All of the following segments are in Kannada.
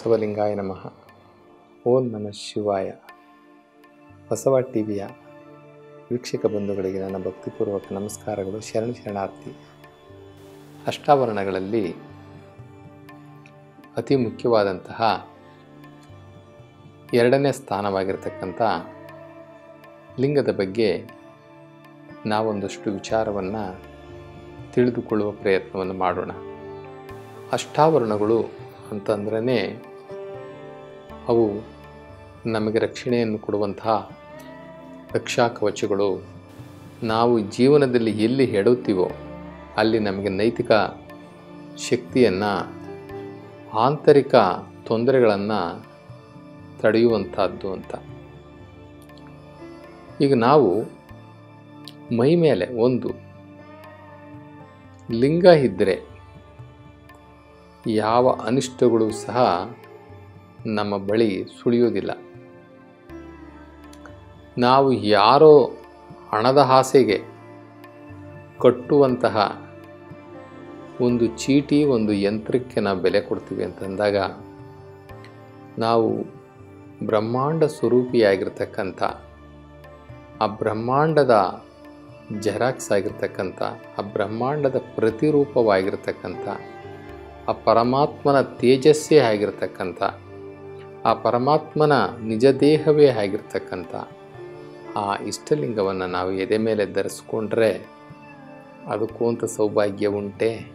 ಬಸವಲಿಂಗಾಯ ನಮಃ. ಓಂ ನಮಃ ಶಿವಾಯ. ಬಸವ ಟಿವಿಯ ವೀಕ್ಷಕ ಬಂಧುಗಳಿಗೆ ನನ್ನ ಭಕ್ತಿಪೂರ್ವಕ ನಮಸ್ಕಾರಗಳು. ಶರಣ ಶರಣಾರ್ಥಿ. ಅಷ್ಟಾವರಣಗಳಲ್ಲಿ ಅತಿ ಮುಖ್ಯವಾದಂತಹ ಎರಡನೇ ಸ್ಥಾನವಾಗಿರತಕ್ಕಂಥ ಲಿಂಗದ ಬಗ್ಗೆ ನಾವೊಂದಷ್ಟು ವಿಚಾರವನ್ನು ತಿಳಿದುಕೊಳ್ಳುವ ಪ್ರಯತ್ನವನ್ನು ಮಾಡೋಣ. ಅಷ್ಟಾವರಣಗಳು ಅಂತಂದ್ರೇ ಅವು ನಮಗೆ ರಕ್ಷಣೆಯನ್ನು ಕೊಡುವಂತಹ ರಕ್ಷಾ ಕವಚಗಳು. ನಾವು ಜೀವನದಲ್ಲಿ ಎಲ್ಲಿ ಹೆಡುತ್ತೀವೋ ಅಲ್ಲಿ ನಮಗೆ ನೈತಿಕ ಶಕ್ತಿಯನ್ನು, ಆಂತರಿಕ ತೊಂದರೆಗಳನ್ನು ತಡೆಯುವಂಥದ್ದು ಅಂತ. ಈಗ ನಾವು ಮೈ ಮೇಲೆ ಒಂದು ಲಿಂಗ ಇದ್ದರೆ ಯಾವ ಅನಿಷ್ಟಗಳು ಸಹ ನಮ್ಮ ಬಳಿ ಸುಳಿಯೋದಿಲ್ಲ ನಾವು ಯಾರೋ ಹಣದ ಆಸೆಗೆ ಕಟ್ಟುವಂತಹ ಒಂದು ಚೀಟಿ, ಒಂದು ಯಂತ್ರಕ್ಕೆ ನಾವು ಬೆಲೆ ಕೊಡ್ತೀವಿ ಅಂತಂದಾಗ ನಾವು ಬ್ರಹ್ಮಾಂಡ ಸ್ವರೂಪಿಯಾಗಿರ್ತಕ್ಕಂಥ, ಆ ಬ್ರಹ್ಮಾಂಡದ ಜೆರಾಕ್ಸ್ ಆಗಿರ್ತಕ್ಕಂಥ, ಆ ಬ್ರಹ್ಮಾಂಡದ ಪ್ರತಿರೂಪವಾಗಿರ್ತಕ್ಕಂಥ, ಆ ಪರಮಾತ್ಮನ ತೇಜಸ್ಸೇ ಆಗಿರ್ತಕ್ಕಂಥ ಆ ಪರಮಾತ್ಮನ ನಿಜ ದೇಹವೇ ಆಗಿರ್ತಕ್ಕಂಥ ಆ ಇಷ್ಟಲಿಂಗವನ್ನು ನಾವು ಎದೆ ಮೇಲೆ ಧರಿಸ್ಕೊಂಡ್ರೆ ಅದಕ್ಕೂ ಅಂತ ಸೌಭಾಗ್ಯ ಉಂಟೆ.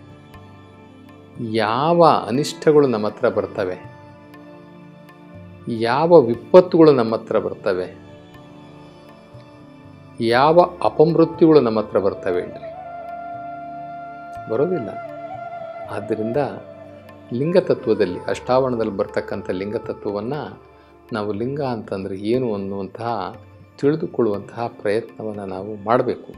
ಯಾವ ಅನಿಷ್ಟಗಳು ನಮ್ಮ ಹತ್ರ ಬರ್ತವೆ? ಯಾವ ವಿಪತ್ತುಗಳು ನಮ್ಮ ಹತ್ರ ಬರ್ತವೆ? ಯಾವ ಅಪಮೃತ್ಯುಗಳು ನಮ್ಮ ಹತ್ರ ಬರ್ತವೆ? ಬರೋದಿಲ್ಲ. ಆದ್ದರಿಂದ ಲಿಂಗತತ್ವದಲ್ಲಿ, ಅಷ್ಟಾವರಣದಲ್ಲಿ ಬರ್ತಕ್ಕಂಥ ಲಿಂಗತತ್ವವನ್ನು ನಾವು ಲಿಂಗ ಅಂತಂದರೆ ಏನು ಅನ್ನುವಂತಹ ತಿಳಿದುಕೊಳ್ಳುವಂತಹ ಪ್ರಯತ್ನವನ್ನು ನಾವು ಮಾಡಬೇಕು.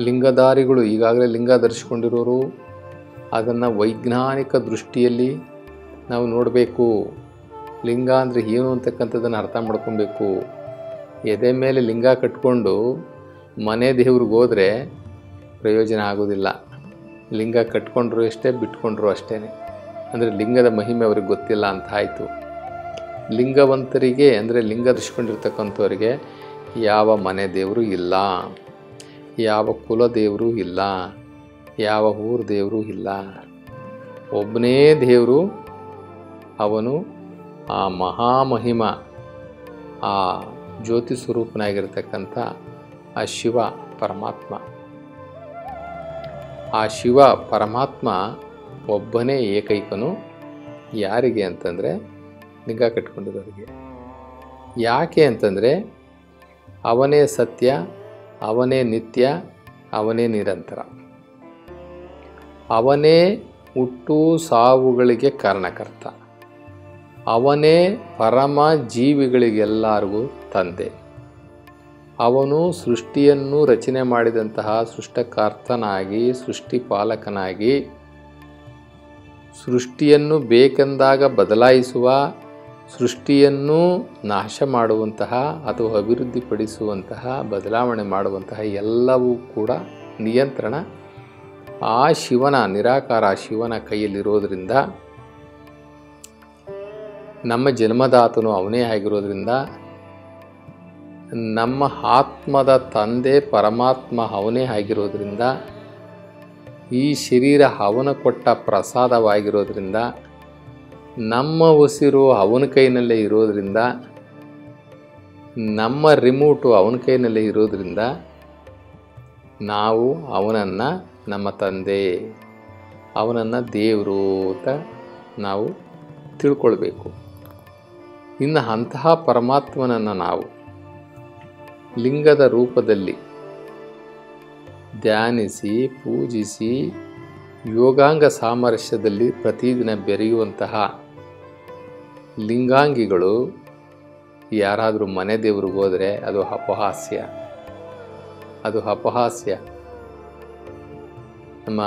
ಲಿಂಗಧಾರಿಗಳು ಈಗಾಗಲೇ ಲಿಂಗ ಧರಿಸಿಕೊಂಡಿರೋರು, ಅದನ್ನು ವೈಜ್ಞಾನಿಕ ದೃಷ್ಟಿಯಲ್ಲಿ ನಾವು ನೋಡಬೇಕು. ಲಿಂಗ ಅಂದರೆ ಏನು ಅಂತಕ್ಕಂಥದ್ದನ್ನು ಅರ್ಥ ಮಾಡ್ಕೊಬೇಕು. ಎದೆ ಮೇಲೆ ಲಿಂಗ ಕಟ್ಕೊಂಡು ಮನೆ ದೇವ್ರಿಗೆ ಹೋದರೆ ಪ್ರಯೋಜನ ಆಗೋದಿಲ್ಲ. ಲಿಂಗ ಕಟ್ಕೊಂಡ್ರು ಅಷ್ಟೇ ಬಿಟ್ಕೊಂಡ್ರು ಅಷ್ಟೇ ಅಂದರೆ ಲಿಂಗದ ಮಹಿಮೆ ಅವ್ರಿಗೆ ಗೊತ್ತಿಲ್ಲ ಅಂತ ಆಯಿತು. ಲಿಂಗವಂತರಿಗೆ ಅಂದರೆ ಲಿಂಗ ಧರಿಸ್ಕೊಂಡಿರ್ತಕ್ಕಂಥವ್ರಿಗೆ ಯಾವ ಮನೆ ದೇವರು ಇಲ್ಲ, ಯಾವ ಕುಲ ದೇವರು ಇಲ್ಲ, ಯಾವ ಊರು ದೇವರು ಇಲ್ಲ. ಒಬ್ಬನೇ ದೇವರು, ಅವನು ಆ ಮಹಾಮಹಿಮ, ಆ ಜ್ಯೋತಿ ಸ್ವರೂಪನಾಗಿರ್ತಕ್ಕಂಥ ಆ ಶಿವ ಪರಮಾತ್ಮ. ಆ ಶಿವ ಪರಮಾತ್ಮ ಒಬ್ಬನೇ ಏಕೈಕನು? ಯಾರಿಗೆ ಅಂತಂದರೆ ನಿಗಾ ಕಟ್ಕೊಂಡಿರೋರಿಗೆ. ಯಾಕೆ ಅಂತಂದರೆ ಅವನೇ ಸತ್ಯ, ಅವನೇ ನಿತ್ಯ, ಅವನೇ ನಿರಂತರ. ಅವನೇ ಹುಟ್ಟು ಸಾವುಗಳಿಗೆ ಕಾರಣಕರ್ತ. ಅವನೇ ಪರಮ ಜೀವಿಗಳಿಗೆಲ್ಲರಿಗೂ ತಂದೆ. ಅವನು ಸೃಷ್ಟಿಯನ್ನು ರಚನೆ ಮಾಡಿದಂತಹ ಸೃಷ್ಟಕರ್ತನಾಗಿ, ಸೃಷ್ಟಿಪಾಲಕನಾಗಿ ಸೃಷ್ಟಿಯನ್ನು ಬೇಕೆಂದಾಗ ಬದಲಾಯಿಸುವ, ಸೃಷ್ಟಿಯನ್ನು ನಾಶ ಮಾಡುವಂತಹ ಅಥವಾ ಅಭಿವೃದ್ಧಿಪಡಿಸುವಂತಹ, ಬದಲಾವಣೆ ಮಾಡುವಂತಹ ಎಲ್ಲವೂ ಕೂಡ ನಿಯಂತ್ರಣ ಆ ಶಿವನ, ನಿರಾಕಾರ ಶಿವನ ಕೈಯಲ್ಲಿರೋದರಿಂದ, ನಮ್ಮ ಜನ್ಮದಾತನು ಅವನೇ ಆಗಿರೋದ್ರಿಂದ ನಮ್ಮ ಆತ್ಮದ ತಂದೆ ಪರಮಾತ್ಮ ಅವನೇ ಆಗಿರೋದ್ರಿಂದ, ಈ ಶರೀರ ಅವನ ಕೊಟ್ಟ ಪ್ರಸಾದವಾಗಿರೋದ್ರಿಂದ, ನಮ್ಮ ಉಸಿರು ಅವನ ಕೈನಲ್ಲೇ ಇರೋದರಿಂದ, ನಮ್ಮ ರಿಮೋಟು ಅವನ ಕೈನಲ್ಲೇ ಇರೋದರಿಂದ ನಾವು ಅವನನ್ನು ನಮ್ಮ ತಂದೆ, ಅವನನ್ನು ದೇವರು ಅಂತ ನಾವು ತಿಳ್ಕೊಳ್ಬೇಕು. ಇನ್ನು ಅಂತಹ ಪರಮಾತ್ಮನನ್ನು ನಾವು ಲಿಂಗದ ರೂಪದಲ್ಲಿ ಧ್ಯಾನಿಸಿ, ಪೂಜಿಸಿ, ಯೋಗಾಂಗ ಸಾಮರಸ್ಯದಲ್ಲಿ ಪ್ರತಿದಿನ ಬೆರೆಯುವಂತಹ ಲಿಂಗಾಂಗಿಗಳು, ಯಾರಾದರೂ ಮನೆ ದೇವ್ರಿಗೆ ಹೋದರೆ ಅದು ಅಪಹಾಸ್ಯ. ಅದು ಅಪಹಾಸ್ಯ. ನಮ್ಮ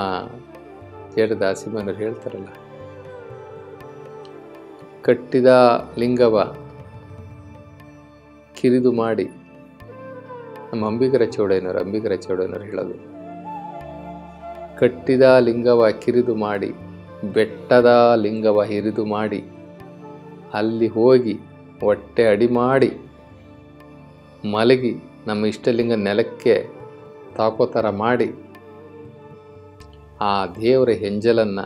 ಜೇಡ ದಾಸಿಮನರು ಹೇಳ್ತಾರಲ್ಲ, ಕಟ್ಟಿದ ಲಿಂಗವ ಕಿರಿದು ಮಾಡಿ ನಮ್ಮ ಅಂಬಿಗರ ಚೌಡಯ್ಯನವರು ಅಂಬಿಗರ ಚೌಡಯ್ಯನವರು ಹೇಳೋದು. ಕಟ್ಟಿದ ಲಿಂಗವ ಕಿರಿದು ಮಾಡಿ, ಬೆಟ್ಟದ ಲಿಂಗವ ಹಿರಿದು ಮಾಡಿ, ಅಲ್ಲಿ ಹೋಗಿ ಹೊಟ್ಟೆ ಅಡಿ ಮಾಡಿ, ಮಲಗಿ ನಮ್ಮ ಇಷ್ಟಲಿಂಗ ನೆಲಕ್ಕೆ ತಾಕೋ ಥರ ಮಾಡಿ, ಆ ದೇವರ ಹೆಂಜಲನ್ನು,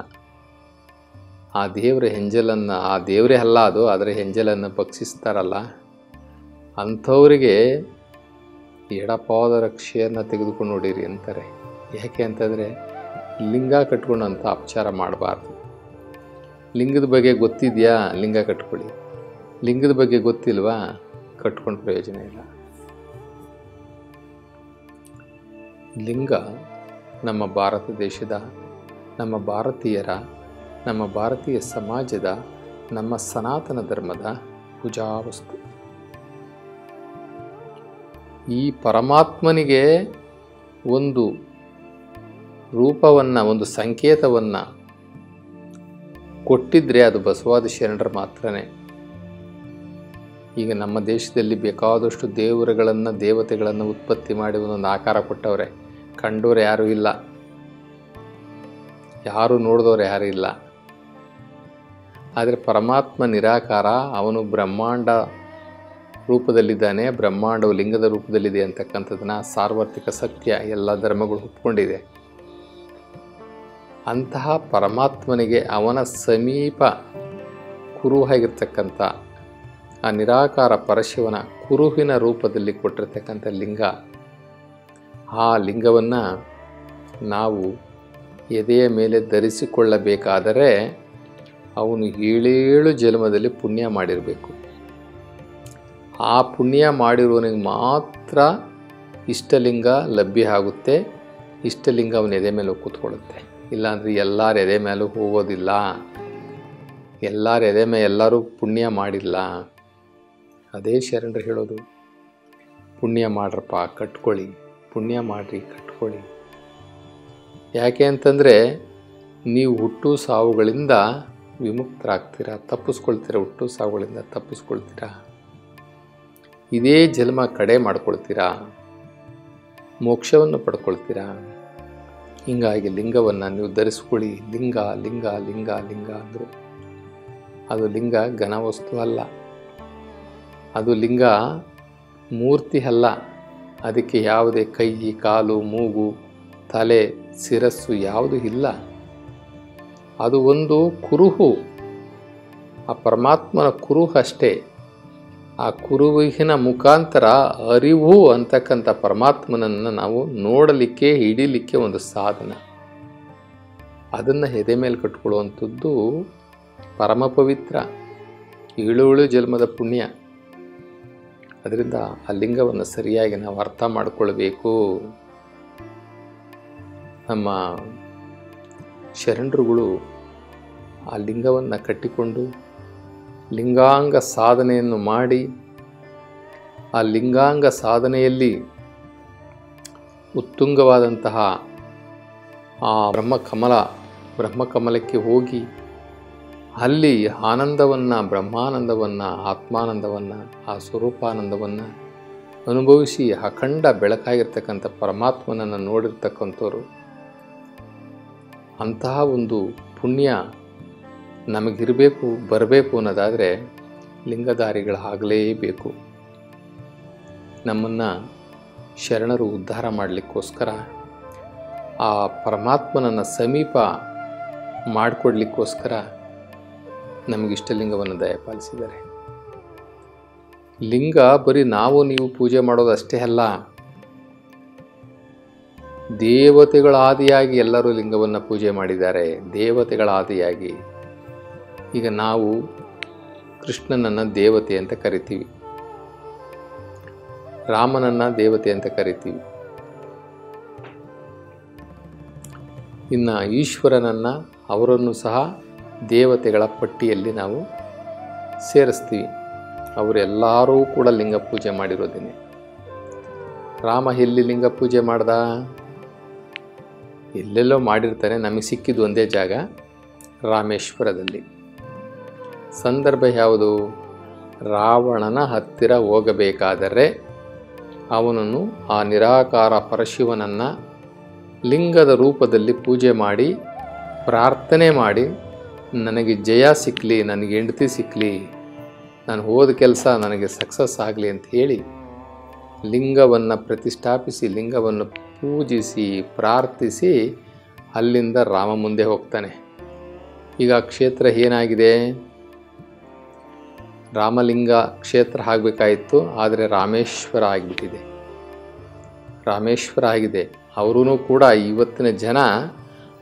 ಆ ದೇವರ ಹೆಂಜಲನ್ನು, ಆ ದೇವರೇ ಅಲ್ಲ ಅದು ಅದರ ಹೆಂಜಲನ್ನು ಭಕ್ಷಿಸ್ತಾರಲ್ಲ, ಅಂಥವರಿಗೆ ಎಡಪಾದ ರಕ್ಷೆಯನ್ನು ತೆಗೆದುಕೊಂಡು ನೋಡಿರಿ ಅಂತಾರೆ. ಯಾಕೆ ಅಂತಂದರೆ, ಲಿಂಗ ಕಟ್ಕೊಂಡು ಅಂತ ಅಪಚಾರ ಮಾಡಬಾರ್ದು. ಲಿಂಗದ ಬಗ್ಗೆ ಗೊತ್ತಿದೆಯಾ? ಲಿಂಗ ಕಟ್ಕೊಳ್ಳಿ. ಲಿಂಗದ ಬಗ್ಗೆ ಗೊತ್ತಿಲ್ವಾ? ಕಟ್ಕೊಂಡು ಪ್ರಯೋಜನ ಇಲ್ಲ. ಲಿಂಗ ನಮ್ಮ ಭಾರತ ದೇಶದ, ನಮ್ಮ ಭಾರತೀಯರ, ನಮ್ಮ ಭಾರತೀಯ ಸಮಾಜದ, ನಮ್ಮ ಸನಾತನ ಧರ್ಮದ ಪೂಜಾ ವಸ್ತು ಈ ಪರಮಾತ್ಮನಿಗೆ ಒಂದು ರೂಪವನ್ನು, ಒಂದು ಸಂಕೇತವನ್ನು ಕೊಟ್ಟಿದ್ರೆ ಅದು ಬಸವಾದಿ ಶರಣರು ಮಾತ್ರನೇ. ಈಗ ನಮ್ಮ ದೇಶದಲ್ಲಿ ಬೇಕಾದಷ್ಟು ದೇವರುಗಳನ್ನು, ದೇವತೆಗಳನ್ನು ಉತ್ಪತ್ತಿ ಮಾಡಿ ಒಂದೊಂದು ಆಕಾರ ಕೊಟ್ಟವ್ರೆ. ಕಂಡವ್ರು ಯಾರೂ ಇಲ್ಲ. ಯಾರು ನೋಡಿದವ್ರು ಯಾರೂ ಇಲ್ಲ. ಆದರೆ ಪರಮಾತ್ಮ ನಿರಾಕಾರ, ಅವನು ಬ್ರಹ್ಮಾಂಡ ರೂಪದಲ್ಲಿದ್ದಾನೆ, ಬ್ರಹ್ಮಾಂಡವು ಲಿಂಗದ ರೂಪದಲ್ಲಿದೆ ಅಂತಕ್ಕಂಥದ್ದನ್ನು ಸಾರ್ವತ್ರಿಕ ಸತ್ಯ ಎಲ್ಲ ಧರ್ಮಗಳು ಒಪ್ಕೊಂಡಿದೆ. ಅಂತಹ ಪರಮಾತ್ಮನಿಗೆ ಅವನ ಸಮೀಪ ಕುರುಹಾಗಿರ್ತಕ್ಕಂಥ ಆ ನಿರಾಕಾರ ಪರಶಿವನ ಕುರುಹಿನ ರೂಪದಲ್ಲಿ ಕೊಟ್ಟಿರ್ತಕ್ಕಂಥ ಲಿಂಗ, ಆ ಲಿಂಗವನ್ನು ನಾವು ಎದೆಯ ಮೇಲೆ ಧರಿಸಿಕೊಳ್ಳಬೇಕಾದರೆ ಅವನು ಏಳೇಳು ಜನ್ಮದಲ್ಲಿ ಪುಣ್ಯ ಮಾಡಿರಬೇಕು. ಆ ಪುಣ್ಯ ಮಾಡಿರುವವನಿಗೆ ಮಾತ್ರ ಇಷ್ಟಲಿಂಗ ಲಭ್ಯ ಆಗುತ್ತೆ. ಇಷ್ಟಲಿಂಗ ಅವನ ಎದೆ ಮೇಲೆ ಕೂತ್ಕೊಳ್ಳುತ್ತೆ. ಇಲ್ಲಾಂದರೆ ಎಲ್ಲರ ಎದೆ ಮೇಲೂ ಹೋಗೋದಿಲ್ಲ. ಎಲ್ಲರ ಎದೆ ಮೇಲೆ ಎಲ್ಲರೂ ಪುಣ್ಯ ಮಾಡಿಲ್ಲ. ಅದೇ ಶರಣರು ಹೇಳೋದು. ಪುಣ್ಯ ಮಾಡ್ರಪ್ಪ, ಕಟ್ಕೊಳ್ಳಿ. ಪುಣ್ಯ ಮಾಡಿರಿ, ಕಟ್ಕೊಳ್ಳಿ. ಯಾಕೆ ಅಂತಂದರೆ ನೀವು ಹುಟ್ಟು ಸಾವುಗಳಿಂದ ವಿಮುಕ್ತರಾಗ್ತೀರಾ, ತಪ್ಪಿಸ್ಕೊಳ್ತೀರಾ, ಹುಟ್ಟು ಸಾವುಗಳಿಂದ ತಪ್ಪಿಸ್ಕೊಳ್ತೀರಾ? ಇದೇ ಜನ್ಮ ಕಡೆ ಮಾಡ್ಕೊಳ್ತೀರಾ? ಮೋಕ್ಷವನ್ನು ಪಡ್ಕೊಳ್ತೀರಾ? ಹೀಗಾಗಿ ಲಿಂಗವನ್ನು ನೀವು ಧರಿಸ್ಕೊಳ್ಳಿ. ಲಿಂಗ ಲಿಂಗ ಲಿಂಗ ಲಿಂಗ ಅಂದರು. ಅದು ಲಿಂಗ ಘನವಸ್ತು ಅಲ್ಲ. ಅದು ಲಿಂಗ ಮೂರ್ತಿ ಅಲ್ಲ. ಅದಕ್ಕೆ ಯಾವುದೇ ಕೈ, ಕಾಲು, ಮೂಗು, ತಲೆ, ಶಿರಸ್ಸು ಯಾವುದು ಇಲ್ಲ. ಅದು ಒಂದು ಕುರುಹು. ಆ ಪರಮಾತ್ಮನ ಕುರುಹು ಅಷ್ಟೇ. ಆ ಕುರುವಿನ ಮುಖಾಂತರ ಅರಿವು ಅಂತಕ್ಕಂಥ ಪರಮಾತ್ಮನನ್ನು ನಾವು ನೋಡಲಿಕ್ಕೆ, ಹಿಡಿಲಿಕ್ಕೆ ಒಂದು ಸಾಧನ. ಅದನ್ನು ಎದೆ ಮೇಲೆ ಕಟ್ಕೊಳ್ಳುವಂಥದ್ದು ಪರಮ ಪವಿತ್ರ ಏಳೇಳು ಜನ್ಮದ ಪುಣ್ಯ. ಅದರಿಂದ ಆ ಲಿಂಗವನ್ನು ಸರಿಯಾಗಿ ನಾವು ಅರ್ಥ ಮಾಡಿಕೊಳ್ಬೇಕು. ನಮ್ಮ ಶರಣರುಗಳು ಆ ಲಿಂಗವನ್ನು ಕಟ್ಟಿಕೊಂಡು ಲಿಂಗಾಂಗ ಸಾಧನೆಯನ್ನು ಮಾಡಿ, ಆ ಲಿಂಗಾಂಗ ಸಾಧನೆಯಲ್ಲಿ ಉತ್ತುಂಗವಾದಂತಹ ಆ ಬ್ರಹ್ಮಕಮಲ, ಬ್ರಹ್ಮಕಮಲಕ್ಕೆ ಹೋಗಿ ಅಲ್ಲಿ ಆನಂದವನ್ನು, ಬ್ರಹ್ಮಾನಂದವನ್ನು, ಆತ್ಮಾನಂದವನ್ನು, ಆ ಸ್ವರೂಪಾನಂದವನ್ನು ಅನುಭವಿಸಿ ಅಖಂಡ ಬೆಳಕಾಗಿರ್ತಕ್ಕಂಥ ಪರಮಾತ್ಮನನ್ನು ನೋಡಿರ್ತಕ್ಕಂಥವ್ರು. ಅಂತಹ ಒಂದು ಪುಣ್ಯ ನಮಗಿರಬೇಕು, ಬರಬೇಕು ಅನ್ನೋದಾದರೆ ಲಿಂಗಧಾರಿಗಳಾಗಲೇಬೇಕು ನಮ್ಮನ್ನು ಶರಣರು ಉದ್ಧಾರ ಮಾಡಲಿಕ್ಕೋಸ್ಕರ, ಆ ಪರಮಾತ್ಮನನ್ನು ಸಮೀಪ ಮಾಡಿಕೊಡ್ಲಿಕ್ಕೋಸ್ಕರ ನಮಗಿಷ್ಟಲಿಂಗವನ್ನು ದಯಪಾಲಿಸಿದ್ದಾರೆ. ಲಿಂಗ ಬರೀ ನಾವು ನೀವು ಪೂಜೆ ಮಾಡೋದು ಅಷ್ಟೇ ಅಲ್ಲ ದೇವತೆಗಳ ಆದಿಯಾಗಿ ಎಲ್ಲರೂ ಲಿಂಗವನ್ನು ಪೂಜೆ ಮಾಡಿದ್ದಾರೆ. ದೇವತೆಗಳ ಆದಿಯಾಗಿ ಈಗ ನಾವು ಕೃಷ್ಣನನ್ನು ದೇವತೆ ಅಂತ ಕರಿತೀವಿ. ರಾಮನನ್ನು ದೇವತೆ ಅಂತ ಕರಿತೀವಿ. ಇನ್ನು ಈಶ್ವರನನ್ನು ಅವರನ್ನು ಸಹ ದೇವತೆಗಳ ಪಟ್ಟಿಯಲ್ಲಿ ನಾವು ಸೇರಿಸ್ತೀವಿ. ಅವರೆಲ್ಲರೂ ಕೂಡ ಲಿಂಗ ಪೂಜೆ ಮಾಡಿರೋದೇನೆ. ರಾಮ ಎಲ್ಲಿ ಲಿಂಗ ಪೂಜೆ ಮಾಡ್ದ? ಎಲ್ಲೆಲ್ಲೋ ಮಾಡಿರ್ತಾರೆ ನಮಗೆ ಸಿಕ್ಕಿದ್ದು ಒಂದೇ ಜಾಗ ರಾಮೇಶ್ವರದಲ್ಲಿ. ಸಂದರ್ಭ ಯಾವುದು? ರಾವಣನ ಹತ್ತಿರ ಹೋಗಬೇಕಾದರೆ ಅವನನ್ನು ಆ ನಿರಾಕಾರ ಪರಶಿವನನ್ನು ಲಿಂಗದ ರೂಪದಲ್ಲಿ ಪೂಜೆ ಮಾಡಿ, ಪ್ರಾರ್ಥನೆ ಮಾಡಿ, ನನಗೆ ಜಯ ಸಿಕ್ಕಲಿ ನನಗೆ ಹೆಂಡತಿ ಸಿಕ್ಕಲಿ ನಾನು ಹೋದ ಕೆಲಸ ನನಗೆ ಸಕ್ಸಸ್ ಆಗಲಿ ಅಂತ ಹೇಳಿ ಲಿಂಗವನ್ನು ಪ್ರತಿಷ್ಠಾಪಿಸಿ, ಲಿಂಗವನ್ನು ಪೂಜಿಸಿ, ಪ್ರಾರ್ಥಿಸಿ ಅಲ್ಲಿಂದ ರಾಮ ಮುಂದೆ ಹೋಗ್ತಾನೆ. ಈಗ ಕ್ಷೇತ್ರ ಏನಾಗಿದೆ? ರಾಮಲಿಂಗ ಕ್ಷೇತ್ರ ಆಗಬೇಕಾಯಿತು ಆದರೆ ರಾಮೇಶ್ವರ ಆಗಿಬಿಟ್ಟಿದೆ. ರಾಮೇಶ್ವರ ಆಗಿದೆ. ಅವರೂ ಕೂಡ ಇವತ್ತಿನ ಜನ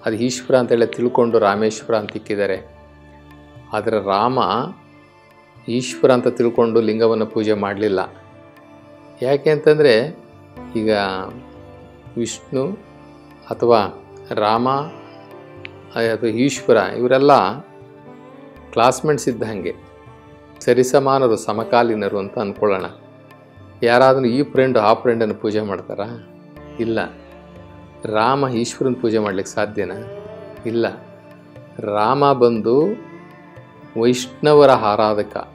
ಅದು ಈಶ್ವರ ಅಂತೇಳಿ ತಿಳ್ಕೊಂಡು ರಾಮೇಶ್ವರ ಅಂತ ಇಕ್ಕಿದ್ದಾರೆ. ಆದರೆ ರಾಮ ಈಶ್ವರ ಅಂತ ತಿಳ್ಕೊಂಡು ಲಿಂಗವನ್ನು ಪೂಜೆ ಮಾಡಲಿಲ್ಲ. ಯಾಕೆ ಅಂತಂದರೆ ಈಗ ವಿಷ್ಣು ಅಥವಾ ರಾಮ ಅಥವಾ ಈಶ್ವರ ಇವರೆಲ್ಲ ಕ್ಲಾಸ್ಮೇಟ್ಸ್ ಇದ್ದ ಹಾಗೆ. ಸರಿಸಮಾನರು ಸಮಕಾಲೀನರು ಅಂತ ಅಂದ್ಕೊಳ್ಳೋಣ. ಯಾರಾದರೂ ಈ ಫ್ರೆಂಡು ಆ ಫ್ರೆಂಡನ್ನು ಪೂಜೆ ಮಾಡ್ತಾರಾ? ಇಲ್ಲ. ರಾಮ ಈಶ್ವರನ ಪೂಜೆ ಮಾಡ್ಲಿಕ್ಕೆ ಸಾಧ್ಯನಾ? ಇಲ್ಲ. ರಾಮ ಬಂದು ವೈಷ್ಣವರ ಆರಾಧಕ.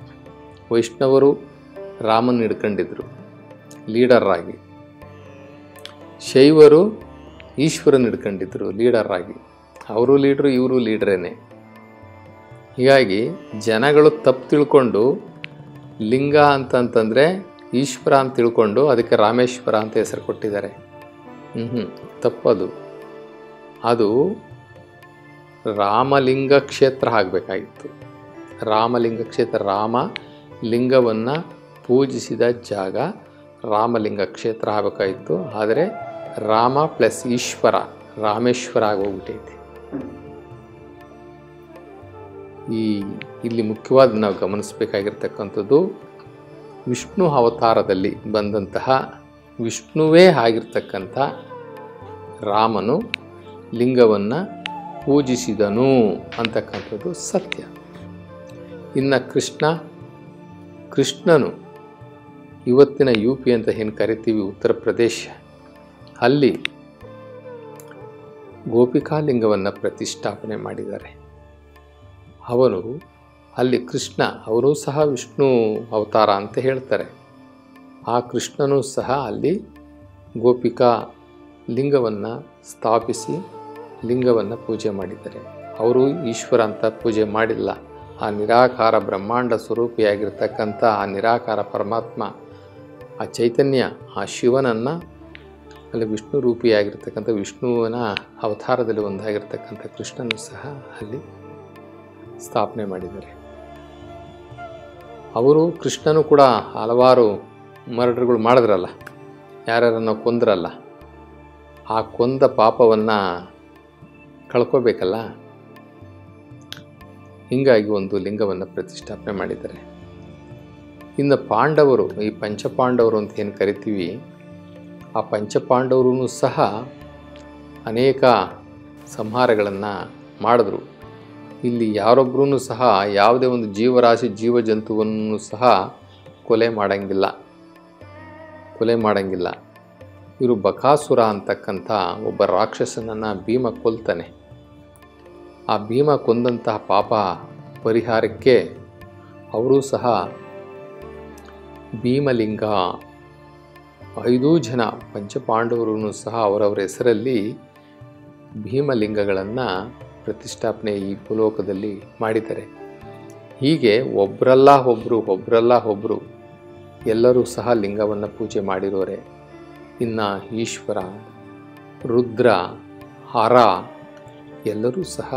ವೈಷ್ಣವರು ರಾಮನ ಹಿಡ್ಕೊಂಡಿದ್ರು. ಲೀಡರ್ ಆಗಿ ಶೈವರು ಈಶ್ವರನ ಹಿಡ್ಕೊಂಡಿದ್ರು ಲೀಡರ್ ಆಗಿ ಅವರು ಲೀಡ್ರು, ಇವರು ಲೀಡ್ರೇನೆ. ಹೀಗಾಗಿ ಜನಗಳು ತಪ್ಪು ತಿಳ್ಕೊಂಡು ಲಿಂಗ ಅಂತಂತಂದರೆ ಈಶ್ವರ ಅಂತ ತಿಳ್ಕೊಂಡು ಅದಕ್ಕೆ ರಾಮೇಶ್ವರ ಅಂತ ಹೆಸರು ಕೊಟ್ಟಿದ್ದಾರೆ. ಹ್ಞೂ ತಪ್ಪದು ಅದು ರಾಮಲಿಂಗ ಕ್ಷೇತ್ರ ಆಗಬೇಕಾಗಿತ್ತು. ರಾಮಲಿಂಗ ಕ್ಷೇತ್ರ, ರಾಮ ಲಿಂಗವನ್ನು ಪೂಜಿಸಿದ ಜಾಗ ರಾಮಲಿಂಗ ಕ್ಷೇತ್ರ ಆಗಬೇಕಾಗಿತ್ತು. ಆದರೆ ರಾಮ ಪ್ಲಸ್ ಈಶ್ವರ, ರಾಮೇಶ್ವರ ಆಗೋಗ್ಬಿಟ್ಟೈತಿ. ಈ ಇಲ್ಲಿ ಮುಖ್ಯವಾದ ನಾವು ಗಮನಿಸಬೇಕಾಗಿರ್ತಕ್ಕಂಥದ್ದು ವಿಷ್ಣು ಅವತಾರದಲ್ಲಿ ಬಂದಂತಹ ವಿಷ್ಣುವೇ ಆಗಿರ್ತಕ್ಕಂಥ ರಾಮನು ಲಿಂಗವನ್ನು ಪೂಜಿಸಿದನು ಅಂತಕ್ಕಂಥದ್ದು ಸತ್ಯ. ಇನ್ನು ಕೃಷ್ಣ, ಕೃಷ್ಣನು ಇವತ್ತಿನ ಯು ಪಿ ಅಂತ ಏನು ಕರಿತೀವಿ ಉತ್ತರ ಪ್ರದೇಶ. ಅಲ್ಲಿ ಗೋಪಿಕಾಲಿಂಗವನ್ನು ಪ್ರತಿಷ್ಠಾಪನೆ ಮಾಡಿದ್ದಾರೆ. ಅವನು ಅಲ್ಲಿ ಕೃಷ್ಣ ಅವರೂ ಸಹ ವಿಷ್ಣು ಅವತಾರ ಅಂತ ಹೇಳ್ತಾರೆ. ಆ ಕೃಷ್ಣನೂ ಸಹ ಅಲ್ಲಿ ಗೋಪಿಕಾ ಲಿಂಗವನ್ನು ಸ್ಥಾಪಿಸಿ ಲಿಂಗವನ್ನು ಪೂಜೆ ಮಾಡಿದ್ದಾರೆ. ಅವರು ಈಶ್ವರ ಅಂತ ಪೂಜೆ ಮಾಡಿಲ್ಲ. ಆ ನಿರಾಕಾರ ಬ್ರಹ್ಮಾಂಡ ಸ್ವರೂಪಿಯಾಗಿರ್ತಕ್ಕಂಥ ಆ ನಿರಾಕಾರ ಪರಮಾತ್ಮ, ಆ ಚೈತನ್ಯ, ಆ ಶಿವನನ್ನು ಅಲ್ಲಿ ವಿಷ್ಣು ರೂಪಿಯಾಗಿರ್ತಕ್ಕಂಥ ವಿಷ್ಣುವಿನ ಅವತಾರದಲ್ಲಿ ಒಂದಾಗಿರ್ತಕ್ಕಂಥ ಕೃಷ್ಣನು ಸಹ ಅಲ್ಲಿ ಸ್ಥಾಪನೆ ಮಾಡಿದ್ದಾರೆ. ಅವರು ಕೃಷ್ಣನು ಕೂಡ ಹಲವಾರು ಮರ್ಡರ್ಗಳು ಮಾಡಿದ್ರಲ್ಲ, ಯಾರ್ಯಾರನ್ನು ಕೊಂದ್ರಲ್ಲ, ಆ ಕೊಂದ ಪಾಪವನ್ನು ಕಳ್ಕೋಬೇಕಲ್ಲ? ಹೀಗಾಗಿ ಒಂದು ಲಿಂಗವನ್ನು ಪ್ರತಿಷ್ಠಾಪನೆ ಮಾಡಿದ್ದಾರೆ. ಇನ್ನು ಪಾಂಡವರು, ಈ ಪಂಚಪಾಂಡವರು ಅಂತ ಏನು ಕರಿತೀವಿ, ಆ ಪಂಚಪಾಂಡವರೂ ಸಹ ಅನೇಕ ಸಂಹಾರಗಳನ್ನು ಮಾಡಿದ್ರು. ಇಲ್ಲಿ ಯಾರೊಬ್ಬರೂ ಸಹ ಯಾವುದೇ ಒಂದು ಜೀವರಾಶಿ ಜೀವ ಜಂತುವನ್ನು ಸಹ ಕೊಲೆ ಮಾಡಂಗಿಲ್ಲ. ಕೊಲೆ ಮಾಡಂಗಿಲ್ಲ. ಇವರು ಬಕಾಸುರ ಅಂತಕ್ಕಂಥ ಒಬ್ಬ ರಾಕ್ಷಸನನ್ನು ಭೀಮ ಕೊಲ್ತಾನೆ. ಆ ಭೀಮ ಕೊಂದಂತಹ ಪಾಪ ಪರಿಹಾರಕ್ಕೆ ಅವರೂ ಸಹ ಭೀಮಲಿಂಗ, ಐದೂ ಜನ ಪಂಚಪಾಂಡವರು ಸಹ ಅವರವರ ಹೆಸರಲ್ಲಿ ಭೀಮಲಿಂಗಗಳನ್ನು ಪ್ರತಿಷ್ಠಾಪನೆ ಈ ಭೂಲೋಕದಲ್ಲಿ ಮಾಡಿದ್ದಾರೆ. ಹೀಗೆ ಒಬ್ಬರಲ್ಲ ಒಬ್ಬರು ಒಬ್ಬರಲ್ಲ ಒಬ್ಬರು ಎಲ್ಲರೂ ಸಹ ಲಿಂಗವನ್ನು ಪೂಜೆ ಮಾಡಿರೋರೆ. ಇನ್ನು ಈಶ್ವರ, ರುದ್ರ, ಹರ ಎಲ್ಲರೂ ಸಹ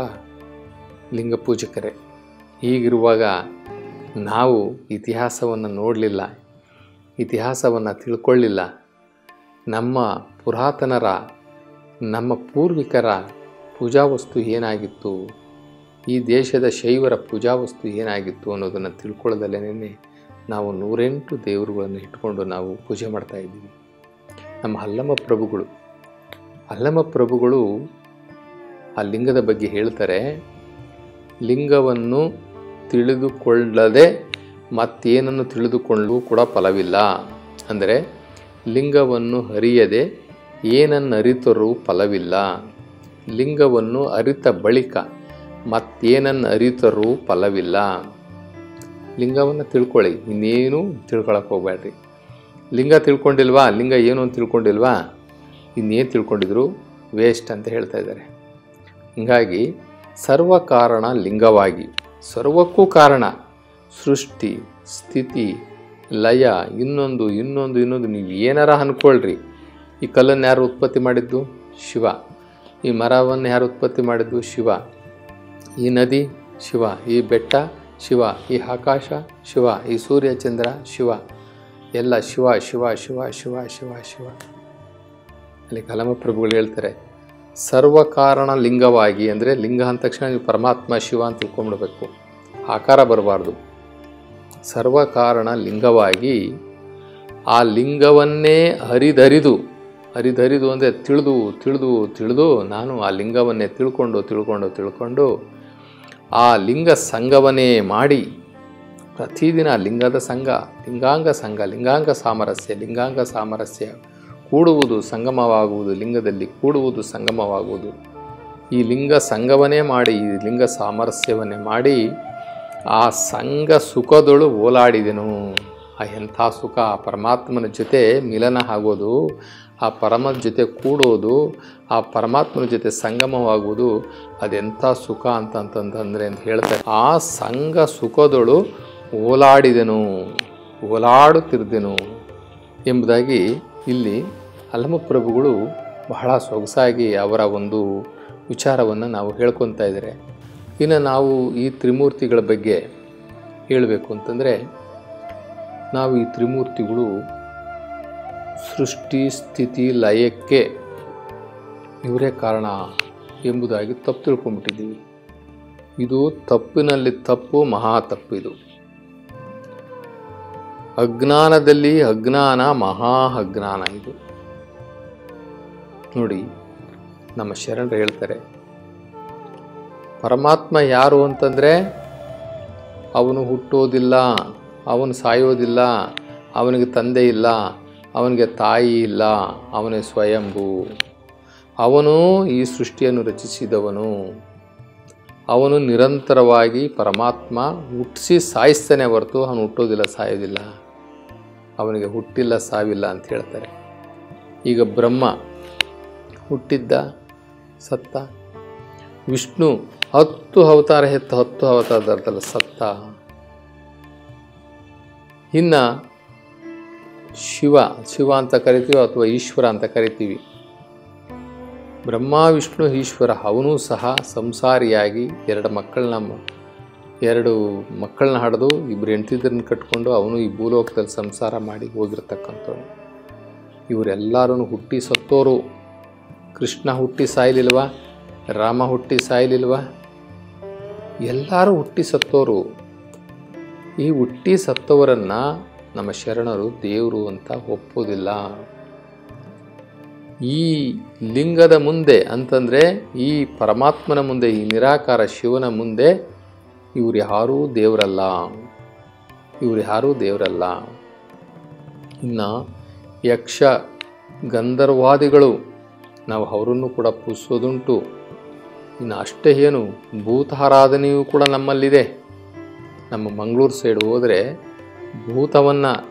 ಲಿಂಗ ಪೂಜಕರೇ. ಹೀಗಿರುವಾಗ ನಾವು ಇತಿಹಾಸವನ್ನು ನೋಡಲಿಲ್ಲ, ಇತಿಹಾಸವನ್ನು ತಿಳ್ಕೊಳ್ಳಿಲ್ಲ. ನಮ್ಮ ಪುರಾತನರ, ನಮ್ಮ ಪೂರ್ವಿಕರ ಪೂಜಾ ವಸ್ತು ಏನಾಗಿತ್ತು? ಈ ದೇಶದ ಶೈವರ ಪೂಜಾ ವಸ್ತು ಏನಾಗಿತ್ತು ಅನ್ನೋದನ್ನು ತಿಳ್ಕೊಳ್ಳೋದಲ್ಲೇ ನಾವು ನೂರೆಂಟು ದೇವರುಗಳನ್ನು ಇಟ್ಕೊಂಡು ನಾವು ಪೂಜೆ ಮಾಡ್ತಾ ಇದ್ದೀವಿ. ನಮ್ಮ ಹಲ್ಲಮ್ಮ ಪ್ರಭುಗಳು. ಹಲ್ಲಮ್ಮ ಪ್ರಭುಗಳು ಆ ಲಿಂಗದ ಬಗ್ಗೆ ಹೇಳ್ತಾರೆ, ಲಿಂಗವನ್ನು ತಿಳಿದುಕೊಳ್ಳದೆ ಮತ್ತೇನನ್ನು ತಿಳಿದುಕೊಳ್ಳಲು ಕೂಡ ಫಲವಿಲ್ಲ. ಅಂದರೆ, ಲಿಂಗವನ್ನು ಅರಿಯದೆ ಏನನ್ನು ಅರಿತರೂ ಫಲವಿಲ್ಲ. ಲಿಂಗವನ್ನು ಅರಿತ ಬಳಿಕ ಮತ್ತೇನನ್ನು ಅರಿತರೂ ಫಲವಿಲ್ಲ. ಲಿಂಗವನ್ನು ತಿಳ್ಕೊಳ್ಳಿ, ಇನ್ನೇನು ತಿಳ್ಕೊಳಕ್ಕೆ ಹೋಗ್ಬೇಡ್ರಿ ಲಿಂಗ ತಿಳ್ಕೊಂಡಿಲ್ವಾ, ಲಿಂಗ ಏನು ಅಂತ ತಿಳ್ಕೊಂಡಿಲ್ವಾ, ಇನ್ನೇನು ತಿಳ್ಕೊಂಡಿದ್ರು ವೇಸ್ಟ್ ಅಂತ ಹೇಳ್ತಾ ಇದ್ದಾರೆ. ಹೀಗಾಗಿ ಸರ್ವ ಕಾರಣ ಲಿಂಗವಾಗಿ, ಸರ್ವಕ್ಕೂ ಕಾರಣ ಸೃಷ್ಟಿ, ಸ್ಥಿತಿ, ಲಯ, ಇನ್ನೊಂದು ಇನ್ನೊಂದು ಇನ್ನೊಂದು, ನೀವು ಏನಾರ ಅಂದ್ಕೊಳ್ರಿ ಈ ಕಲ್ಲನ್ನು ಯಾರು ಉತ್ಪತ್ತಿ ಮಾಡಿದ್ದು? ಶಿವ. ಈ ಮರವನ್ನು ಯಾರು ಉತ್ಪತ್ತಿ ಮಾಡಿದ್ದು? ಶಿವ. ಈ ನದಿ? ಶಿವ. ಈ ಬೆಟ್ಟ? ಶಿವ. ಈ ಆಕಾಶ? ಶಿವ. ಈ ಸೂರ್ಯ ಚಂದ್ರ? ಶಿವ. ಎಲ್ಲ ಶಿವ ಶಿವ ಶಿವ ಶಿವ ಶಿವ ಶಿವ. ಅಲ್ಲಿ ಕಲಮಪ್ರಭುಗಳು ಹೇಳ್ತಾರೆ, ಸರ್ವ ಕಾರಣ ಲಿಂಗವಾಗಿ, ಅಂದರೆ ಲಿಂಗ ಅಂದ ತಕ್ಷಣ ನೀವು ಪರಮಾತ್ಮ, ಶಿವ ಅಂತ ತಿಳ್ಕೊಂಡ್ಬಿಡ್ಬೇಕು. ಆಕಾರ ಬರಬಾರ್ದು. ಸರ್ವ ಕಾರಣ ಲಿಂಗವಾಗಿ, ಆ ಲಿಂಗವನ್ನೇ ಹರಿದರಿದು ಹರಿದರಿದು ಅಂದರೆ ತಿಳಿದು ತಿಳಿದು ತಿಳಿದು ನಾನು ಆ ಲಿಂಗವನ್ನೇ ತಿಳ್ಕೊಂಡು ತಿಳ್ಕೊಂಡು ತಿಳ್ಕೊಂಡು ಆ ಲಿಂಗ ಸಂಘವನ್ನೇ ಮಾಡಿ ಪ್ರತಿದಿನ ಲಿಂಗದ ಸಂಘ, ಲಿಂಗಾಂಗ ಸಂಘ, ಲಿಂಗಾಂಗ ಸಾಮರಸ್ಯ ಲಿಂಗಾಂಗ ಸಾಮರಸ್ಯ ಕೂಡುವುದು ಸಂಗಮವಾಗುವುದು, ಲಿಂಗದಲ್ಲಿ ಕೂಡುವುದು ಸಂಗಮವಾಗುವುದು. ಈ ಲಿಂಗ ಸಂಘವನ್ನೇ ಮಾಡಿ, ಈ ಲಿಂಗ ಸಾಮರಸ್ಯವನ್ನೇ ಮಾಡಿ ಆ ಸಂಘ ಸುಖದೊಳು ಓಲಾಡಿದೆನು. ಆ ಎಂಥ ಸುಖ? ಪರಮಾತ್ಮನ ಜೊತೆ ಮಿಲನ ಆಗೋದು ಆ ಪರಮದ ಜೊತೆ ಕೂಡೋದು, ಆ ಪರಮಾತ್ಮನ ಜೊತೆ ಸಂಗಮವಾಗುವುದು, ಅದೆಂಥ ಸುಖ ಅಂತಂತಂದ್ರೆ ಅಂತ ಹೇಳ್ತಾರೆ. ಆ ಸಂಘ ಸುಖದಳು ಓಲಾಡಿದೆನು, ಓಲಾಡುತ್ತಿರ್ದೆನು ಎಂಬುದಾಗಿ ಇಲ್ಲಿ ಅಲ್ಲಮಪ್ರಭುಗಳು ಬಹಳ ಸೊಗಸಾಗಿ ಅವರ ಒಂದು ವಿಚಾರವನ್ನು ನಾವು ಹೇಳ್ಕೊತಾ ಇದ್ದಾರೆ. ಇನ್ನು ನಾವು ಈ ತ್ರಿಮೂರ್ತಿಗಳ ಬಗ್ಗೆ ಹೇಳಬೇಕು ಅಂತಂದರೆ, ನಾವು ಈ ತ್ರಿಮೂರ್ತಿಗಳು ಸೃಷ್ಟಿ ಸ್ಥಿತಿ ಲಯಕ್ಕೆ ಇವರೇ ಕಾರಣ ಎಂಬುದಾಗಿ ತಪ್ಪು ತಿಳ್ಕೊಂಡ್ಬಿಟ್ಟಿದ್ದೀವಿ. ಇದು ತಪ್ಪಿನಲ್ಲಿ ತಪ್ಪು, ಮಹಾ ತಪ್ಪು ಇದು. ಅಜ್ಞಾನದಲ್ಲಿ ಅಜ್ಞಾನ, ಮಹಾ ಅಜ್ಞಾನ ಇದು. ನೋಡಿ, ನಮ್ಮ ಶರಣರು ಹೇಳ್ತಾರೆ, ಪರಮಾತ್ಮ ಯಾರು ಅಂತಂದರೆ, ಅವನು ಹುಟ್ಟೋದಿಲ್ಲ, ಅವನು ಸಾಯೋದಿಲ್ಲ, ಅವನಿಗೆ ತಂದೆ ಇಲ್ಲ ಅವನಿಗೆ ತಾಯಿ ಇಲ್ಲ, ಅವನೇ ಸ್ವಯಂಭೂ. ಅವನು ಈ ಸೃಷ್ಟಿಯನ್ನು ರಚಿಸಿದವನು. ಅವನು ನಿರಂತರವಾಗಿ ಪರಮಾತ್ಮ ಹುಟ್ಟಿಸಿ ಸಾಯಿಸ್ತಾನೆ ಹೊರತು ಅವನು ಹುಟ್ಟೋದಿಲ್ಲ, ಸಾಯೋದಿಲ್ಲ. ಅವನಿಗೆ ಹುಟ್ಟಿಲ್ಲ, ಸಾವಿಲ್ಲ ಅಂತ ಹೇಳ್ತಾರೆ. ಈಗ ಬ್ರಹ್ಮ ಹುಟ್ಟಿದ್ದ, ಸತ್ತ. ವಿಷ್ಣು ಹತ್ತು ಅವತಾರ ಹೆತ್ತ, ಹತ್ತು ಅವತಾರದಲ್ಲ ಸತ್ತ. ಇನ್ನು ಶಿವ ಶಿವ ಅಂತ ಕರಿತೀವಿ ಅಥವಾ ಈಶ್ವರ ಅಂತ ಕರಿತೀವಿ? ಬ್ರಹ್ಮ, ವಿಷ್ಣು, ಈಶ್ವರ ಅವನೂ ಸಹ ಸಂಸಾರಿಯಾಗಿ ಎರಡು ಮಕ್ಕಳನ್ನ ಎರಡು ಮಕ್ಕಳನ್ನ ಹಡಿದು ಇಬ್ಬರು ಹೆಂಡತಿದ್ರನ್ನ ಕಟ್ಕೊಂಡು ಅವನು ಈ ಭೂಲೋಕದಲ್ಲಿ ಸಂಸಾರ ಮಾಡಿ ಹೋಗಿರ್ತಕ್ಕಂಥವ್ರು ಇವರೆಲ್ಲರೂ ಹುಟ್ಟಿ ಸತ್ತೋರು. ಕೃಷ್ಣ ಹುಟ್ಟಿ ಸಾಯ್ಲಿಲ್ವ? ರಾಮ ಹುಟ್ಟಿ ಸಾಯ್ಲಿಲ್ವ? ಎಲ್ಲರೂ ಹುಟ್ಟಿ ಸತ್ತೋರು. ಈ ಹುಟ್ಟಿ ಸತ್ತವರನ್ನು ನಮ್ಮ ಶರಣರು ದೇವರು ಅಂತ ಒಪ್ಪೋದಿಲ್ಲ ಈ ಲಿಂಗದ ಮುಂದೆ ಅಂತಂದರೆ ಈ ಪರಮಾತ್ಮನ ಮುಂದೆ, ಈ ನಿರಾಕಾರ ಶಿವನ ಮುಂದೆ ಇವ್ರು ಯಾರೂ ದೇವರಲ್ಲ. ಇವ್ರು ಯಾರೂ ದೇವರಲ್ಲ. ಇನ್ನು ಯಕ್ಷ ಗಂಧರ್ವಾದಿಗಳು ನಾವು ಅವರನ್ನು ಕೂಡ ಪೂಜಿಸೋದುಂಟು. ಇನ್ನು ಅಷ್ಟೇ ಏನು ಭೂತಾರಾಧನೆಯೂ ಕೂಡ ನಮ್ಮಲ್ಲಿದೆ. ನಮ್ಮ ಮಂಗಳೂರು ಸೈಡ್ ಹೋದರೆ ಭೂತವನ್ನು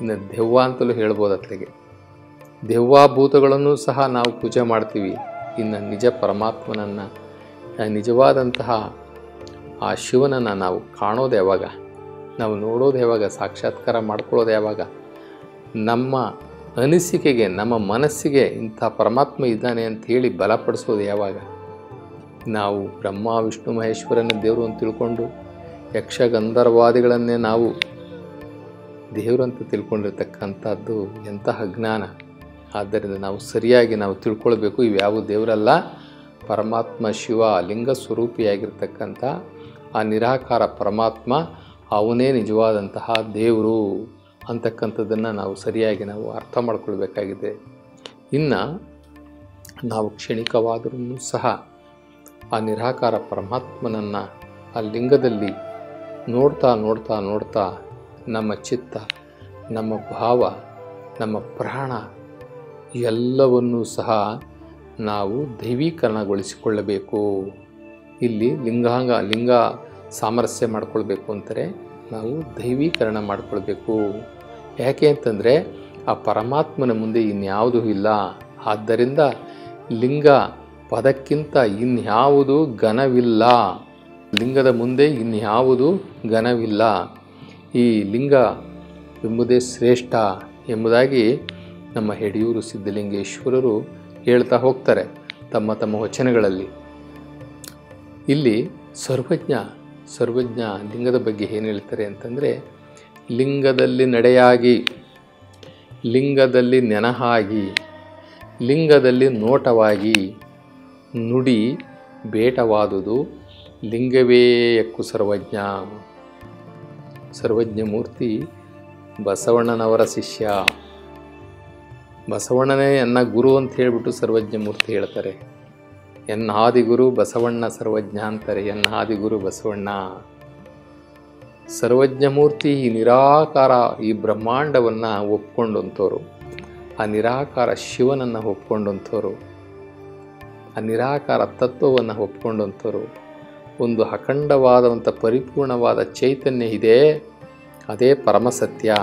ಇನ್ನು ದೆವ್ವ ಅಂತಲೂ ಹೇಳ್ಬೋದು ಅತ್ಲಿಗೆ. ದೆವ್ವ ಭೂತಗಳನ್ನು ಸಹ ನಾವು ಪೂಜೆ ಮಾಡ್ತೀವಿ. ಇನ್ನು ನಿಜ ಪರಮಾತ್ಮನನ್ನು ನಿಜವಾದಂತಹ ಆ ಶಿವನನ್ನು ನಾವು ಕಾಣೋದು ಯಾವಾಗ? ನಾವು ನೋಡೋದು ಯಾವಾಗ? ಸಾಕ್ಷಾತ್ಕಾರ ಮಾಡ್ಕೊಳ್ಳೋದು ಯಾವಾಗ? ನಮ್ಮ ಅನಿಸಿಕೆಗೆ, ನಮ್ಮ ಮನಸ್ಸಿಗೆ ಇಂಥ ಪರಮಾತ್ಮ ಇದ್ದಾನೆ ಅಂತ ಹೇಳಿ ಬಲಪಡಿಸೋದು ಯಾವಾಗ? ನಾವು ಬ್ರಹ್ಮ, ವಿಷ್ಣು, ಮಹೇಶ್ವರನ ದೇವರು ಅಂತ ತಿಳ್ಕೊಂಡು ಯಕ್ಷಗಂಧರ್ವಾದಿಗಳನ್ನೇ ನಾವು ದೇವರು ಅಂತ ತಿಳ್ಕೊಂಡಿರ್ತಕ್ಕಂಥದ್ದು ಎಂತಹ ಜ್ಞಾನ? ಆದ್ದರಿಂದ ನಾವು ಸರಿಯಾಗಿ ನಾವು ತಿಳ್ಕೊಳ್ಬೇಕು. ಇವ್ಯಾವ ದೇವರಲ್ಲ. ಪರಮಾತ್ಮ ಶಿವ ಲಿಂಗ ಸ್ವರೂಪಿಯಾಗಿರ್ತಕ್ಕಂಥ ಆ ನಿರಾಕಾರ ಪರಮಾತ್ಮ ಅವನೇ ನಿಜವಾದಂತಹ ದೇವರು ಅಂತಕ್ಕಂಥದ್ದನ್ನು ನಾವು ಸರಿಯಾಗಿ ನಾವು ಅರ್ಥ ಮಾಡಿಕೊಳ್ಬೇಕಾಗಿದೆ. ಇನ್ನು ನಾವು ಕ್ಷಣಿಕವಾದರೂ ಸಹ ಆ ನಿರಾಕಾರ ಪರಮಾತ್ಮನನ್ನು ಆ ಲಿಂಗದಲ್ಲಿ ನೋಡ್ತಾ ನೋಡ್ತಾ ನೋಡ್ತಾ ನಮ್ಮ ಚಿತ್ತ, ನಮ್ಮ ಭಾವ, ನಮ್ಮ ಪ್ರಾಣ ಎಲ್ಲವನ್ನೂ ಸಹ ನಾವು ದೈವೀಕರಣಗೊಳಿಸಿಕೊಳ್ಳಬೇಕು. ಇಲ್ಲಿ ಲಿಂಗಾಂಗ, ಲಿಂಗ ಸಾಮರಸ್ಯ ಮಾಡಿಕೊಳ್ಬೇಕು ಅಂತಾರೆ. ನಾವು ದೈವೀಕರಣ ಮಾಡಿಕೊಳ್ಬೇಕು. ಯಾಕೆ ಅಂತಂದರೆ ಆ ಪರಮಾತ್ಮನ ಮುಂದೆ ಇನ್ಯಾವುದೂ ಇಲ್ಲ. ಆದ್ದರಿಂದ ಲಿಂಗ ಪದಕ್ಕಿಂತ ಇನ್ಯಾವುದು ಘನವಿಲ್ಲ. ಲಿಂಗದ ಮುಂದೆ ಇನ್ಯಾವುದು ಘನವಿಲ್ಲ. ಈ ಲಿಂಗ ಎಂಬುದೇ ಶ್ರೇಷ್ಠ ಎಂಬುದಾಗಿ ನಮ್ಮ ಹೆಡಿಯೂರು ಸಿದ್ಧಲಿಂಗೇಶ್ವರರು ಹೇಳ್ತಾ ಹೋಗ್ತಾರೆ ತಮ್ಮ ತಮ್ಮ ವಚನಗಳಲ್ಲಿ. ಇಲ್ಲಿ ಸರ್ವಜ್ಞ ಸರ್ವಜ್ಞ ಲಿಂಗದ ಬಗ್ಗೆ ಏನು ಹೇಳ್ತಾರೆ ಅಂತಂದರೆ, ಲಿಂಗದಲ್ಲಿ ನಡೆಯಾಗಿ, ಲಿಂಗದಲ್ಲಿ ನೆನಹಾಗಿ, ಲಿಂಗದಲ್ಲಿ ನೋಟವಾಗಿ, ನುಡಿ ಬೇಟವಾದುದು ಲಿಂಗವೇ ಯಕ್ಕು ಸರ್ವಜ್ಞ. ಸರ್ವಜ್ಞ ಮೂರ್ತಿ ಬಸವಣ್ಣನವರ ಶಿಷ್ಯ. ಬಸವಣ್ಣನೇ ಎನ್ನ ಗುರು ಅಂತ ಹೇಳಿಬಿಟ್ಟು ಸರ್ವಜ್ಞ ಮೂರ್ತಿ ಹೇಳ್ತಾರೆ. ಎನ್ನ ಆದಿಗುರು ಬಸವಣ್ಣ ಸರ್ವಜ್ಞ ಅಂತಾರೆ. ಎನ್ನ ಆದಿಗುರು ಬಸವಣ್ಣ. ಸರ್ವಜ್ಞ ಮೂರ್ತಿ ಈ ನಿರಾಕಾರ, ಈ ಬ್ರಹ್ಮಾಂಡವನ್ನು ಒಪ್ಕೊಂಡಂಥವ್ರು ಆ ನಿರಾಕಾರ ಶಿವನನ್ನು ಒಪ್ಕೊಂಡಂಥವ್ರು ಆ ನಿರಾಕಾರ ತತ್ವವನ್ನು ಒಪ್ಕೊಂಡಂಥವ್ರು ಒಂದು ಅಖಂಡವಾದಂಥ ಪರಿಪೂರ್ಣವಾದ ಚೈತನ್ಯ ಇದೆ. ಅದೇ ಪರಮಸತ್ಯ.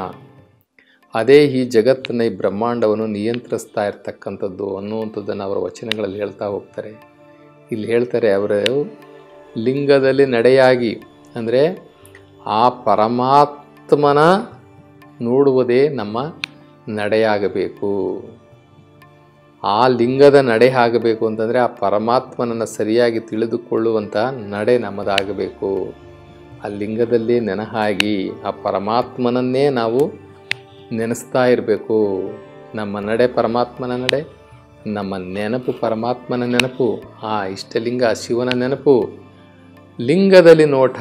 ಅದೇ ಈ ಜಗತ್ತನ್ನು ಈ ಬ್ರಹ್ಮಾಂಡವನ್ನು ನಿಯಂತ್ರಿಸ್ತಾ ಇರ್ತಕ್ಕಂಥದ್ದು ಅನ್ನುವಂಥದ್ದನ್ನು ಅವರ ವಚನಗಳಲ್ಲಿ ಹೇಳ್ತಾ ಹೋಗ್ತಾರೆ. ಇಲ್ಲಿ ಹೇಳ್ತಾರೆ ಅವರು, ಲಿಂಗದಲ್ಲಿ ನಡೆಯಾಗಿ ಅಂದರೆ ಆ ಪರಮಾತ್ಮನ ನೋಡುವುದೇ ನಮ್ಮ ನಡೆಯಾಗಬೇಕು. ಆ ಲಿಂಗದ ನಡೆ ಆಗಬೇಕು ಅಂತಂದರೆ ಆ ಪರಮಾತ್ಮನನ್ನು ಸರಿಯಾಗಿ ತಿಳಿದುಕೊಳ್ಳುವಂಥ ನಡೆ ನಮ್ಮದಾಗಬೇಕು. ಆ ಲಿಂಗದಲ್ಲಿ ನೆನಹಾಗಿ, ಆ ಪರಮಾತ್ಮನನ್ನೇ ನಾವು ನೆನೆಸ್ತಾ ಇರಬೇಕು. ನಮ್ಮ ನಡೆ ಪರಮಾತ್ಮನ ನಡೆ, ನಮ್ಮ ನೆನಪು ಪರಮಾತ್ಮನ ನೆನಪು, ಆ ಇಷ್ಟಲಿಂಗ ಶಿವನ ನೆನಪು. ಲಿಂಗದಲ್ಲಿ ನೋಟ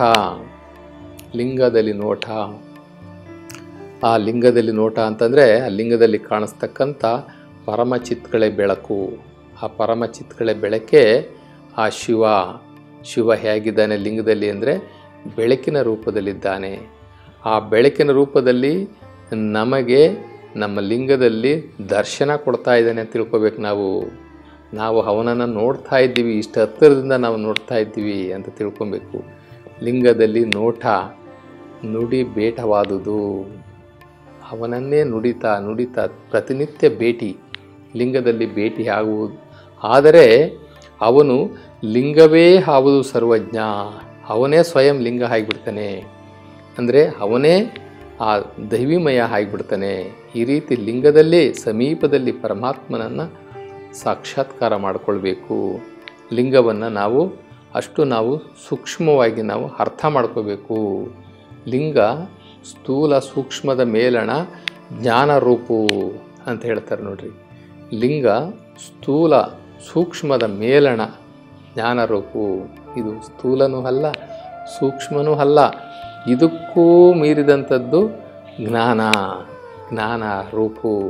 ಲಿಂಗದಲ್ಲಿ ನೋಟ. ಆ ಲಿಂಗದಲ್ಲಿ ನೋಟ ಅಂತಂದರೆ ಆ ಲಿಂಗದಲ್ಲಿ ಕಾಣಿಸ್ತಕ್ಕಂಥ ಪರಮಚಿತ್ಗಳೇ ಬೆಳಕು. ಆ ಪರಮಚಿತ್ಗಳೇ ಬೆಳಕೆ ಆ ಶಿವ. ಶಿವ ಹೇಗಿದ್ದಾನೆ ಲಿಂಗದಲ್ಲಿ ಅಂದರೆ ಬೆಳಕಿನ ರೂಪದಲ್ಲಿದ್ದಾನೆ. ಆ ಬೆಳಕಿನ ರೂಪದಲ್ಲಿ ನಮಗೆ ನಮ್ಮ ಲಿಂಗದಲ್ಲಿ ದರ್ಶನ ಕೊಡ್ತಾ ಇದ್ದಾನೆ ಅಂತ ತಿಳ್ಕೊಬೇಕು ನಾವು. ನಾವು ಅವನನ್ನು ನೋಡ್ತಾ ಇದ್ದೀವಿ, ಇಷ್ಟು ಹತ್ತಿರದಿಂದ ನಾವು ನೋಡ್ತಾ ಇದ್ದೀವಿ ಅಂತ ತಿಳ್ಕೊಬೇಕು. ಲಿಂಗದಲ್ಲಿ ನೋಟ, ನುಡಿ ಬೇಟವಾದುದು. ಅವನನ್ನೇ ನುಡಿತಾ ನುಡಿತಾ ಪ್ರತಿನಿತ್ಯ ಭೇಟಿ. ಲಿಂಗದಲ್ಲಿ ಭೇಟಿ ಆಗುವುದು. ಆದರೆ ಅವನು ಲಿಂಗವೇ ಆವುದು ಸರ್ವಜ್ಞ. ಅವನೇ ಸ್ವಯಂ ಲಿಂಗ ಆಗಿಬಿಡ್ತಾನೆ. ಅಂದರೆ ಅವನೇ ಆ ದೈವಿಮಯ ಆಗಿಬಿಡ್ತಾನೆ. ಈ ರೀತಿ ಲಿಂಗದಲ್ಲೇ ಸಮೀಪದಲ್ಲಿ ಪರಮಾತ್ಮನನ್ನು ಸಾಕ್ಷಾತ್ಕಾರ ಮಾಡಿಕೊಳ್ಬೇಕು. ಲಿಂಗವನ್ನು ನಾವು ಅಷ್ಟು ನಾವು ಸೂಕ್ಷ್ಮವಾಗಿ ನಾವು ಅರ್ಥ ಮಾಡ್ಕೋಬೇಕು. ಲಿಂಗ ಸ್ಥೂಲ ಸೂಕ್ಷ್ಮದ ಮೇಲಣ ಜ್ಞಾನ ರೂಪು ಅಂತ ಹೇಳ್ತಾರೆ ನೋಡ್ರಿ. ಲಿಂಗ, ಸ್ಥೂಲ, ಸೂಕ್ಷ್ಮದ ಮೇಲಣ. ಜ್ಞಾನರೂಪು, ಇದು ಸ್ಥೂಲನೂ ಅಲ್ಲ, ಸೂಕ್ಷ್ಮನೂ ಅಲ್ಲ. ಇದಕ್ಕೂ ಮೀರಿದಂಥದ್ದು ಜ್ಞಾನ ಜ್ಞಾನ ರೂಪು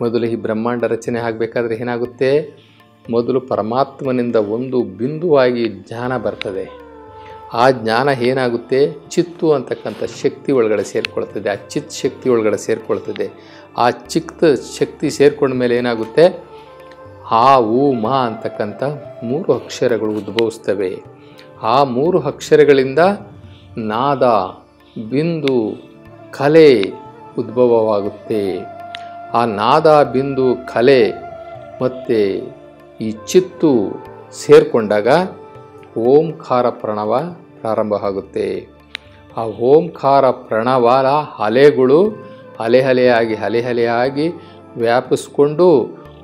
ಮೊದಲು ಈ ಬ್ರಹ್ಮಾಂಡ ರಚನೆ ಆಗಬೇಕಾದ್ರೆ ಏನಾಗುತ್ತೆ? ಮೊದಲು ಪರಮಾತ್ಮನಿಂದ ಒಂದು ಬಿಂದುವಾಗಿ ಜ್ಞಾನ ಬರ್ತದೆ. ಆ ಜ್ಞಾನ ಏನಾಗುತ್ತೆ? ಚಿತ್ತು ಅಂತಕ್ಕಂಥ ಶಕ್ತಿ ಒಳಗಡೆ ಸೇರಿಕೊಳ್ತದೆ. ಆ ಚಿತ್ ಶಕ್ತಿ ಒಳಗಡೆ ಸೇರಿಕೊಳ್ತದೆ. ಆ ಚಿಕ್ಕ ಶಕ್ತಿ ಸೇರಿಕೊಂಡ ಮೇಲೆ ಏನಾಗುತ್ತೆ? ಆ, ಊ, ಮಾ ಅಂತಕ್ಕಂಥ ಮೂರು ಅಕ್ಷರಗಳು ಉದ್ಭವಿಸ್ತವೆ. ಆ ಮೂರು ಅಕ್ಷರಗಳಿಂದ ನಾದ, ಬಿಂದು, ಕಲೆ ಉದ್ಭವವಾಗುತ್ತೆ. ಆ ನಾದ, ಬಿಂದು, ಕಲೆ ಮತ್ತು ಈ ಚಿತ್ತು ಸೇರಿಕೊಂಡಾಗ ಓಂಕಾರ ಪ್ರಣವ ಪ್ರಾರಂಭ ಆಗುತ್ತೆ. ಆ ಓಂಕಾರ ಪ್ರಣವದ ಅಲೆಗಳು ಅಲೆ ಅಲೆಯಾಗಿ ಅಲೆ ಅಲೆಯಾಗಿ ವ್ಯಾಪಿಸ್ಕೊಂಡು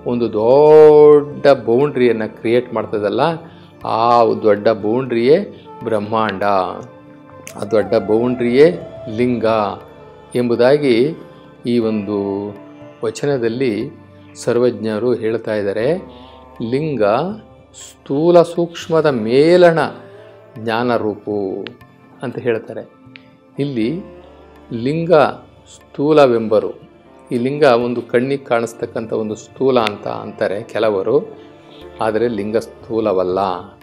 ಒಂದು ದೊಡ್ಡ ಬೌಂಡ್ರಿಯನ್ನು ಕ್ರಿಯೇಟ್ ಮಾಡ್ತದಲ್ಲ, ಆ ದೊಡ್ಡ ಬೌಂಡ್ರಿಯೇ ಬ್ರಹ್ಮಾಂಡ. ಆ ದೊಡ್ಡ ಬೌಂಡ್ರಿಯೇ ಲಿಂಗ ಎಂಬುದಾಗಿ ಈ ಒಂದು ವಚನದಲ್ಲಿ ಸರ್ವಜ್ಞರು ಹೇಳ್ತಾ ಇದ್ದಾರೆ. ಲಿಂಗ ಸ್ಥೂಲ ಸೂಕ್ಷ್ಮದ ಮೇಲಣ ಜ್ಞಾನರೂಪು ಅಂತ ಹೇಳ್ತಾರೆ. ಇಲ್ಲಿ ಲಿಂಗ ಸ್ಥೂಲವೆಂಬರು. ಈ ಲಿಂಗ ಒಂದು ಕಣ್ಣಿಗೆ ಕಾಣಿಸ್ತಕ್ಕಂಥ ಒಂದು ಸ್ಥೂಲ ಅಂತ ಅಂತಾರೆ ಕೆಲವರು. ಆದರೆ ಲಿಂಗ ಸ್ಥೂಲವಲ್ಲ.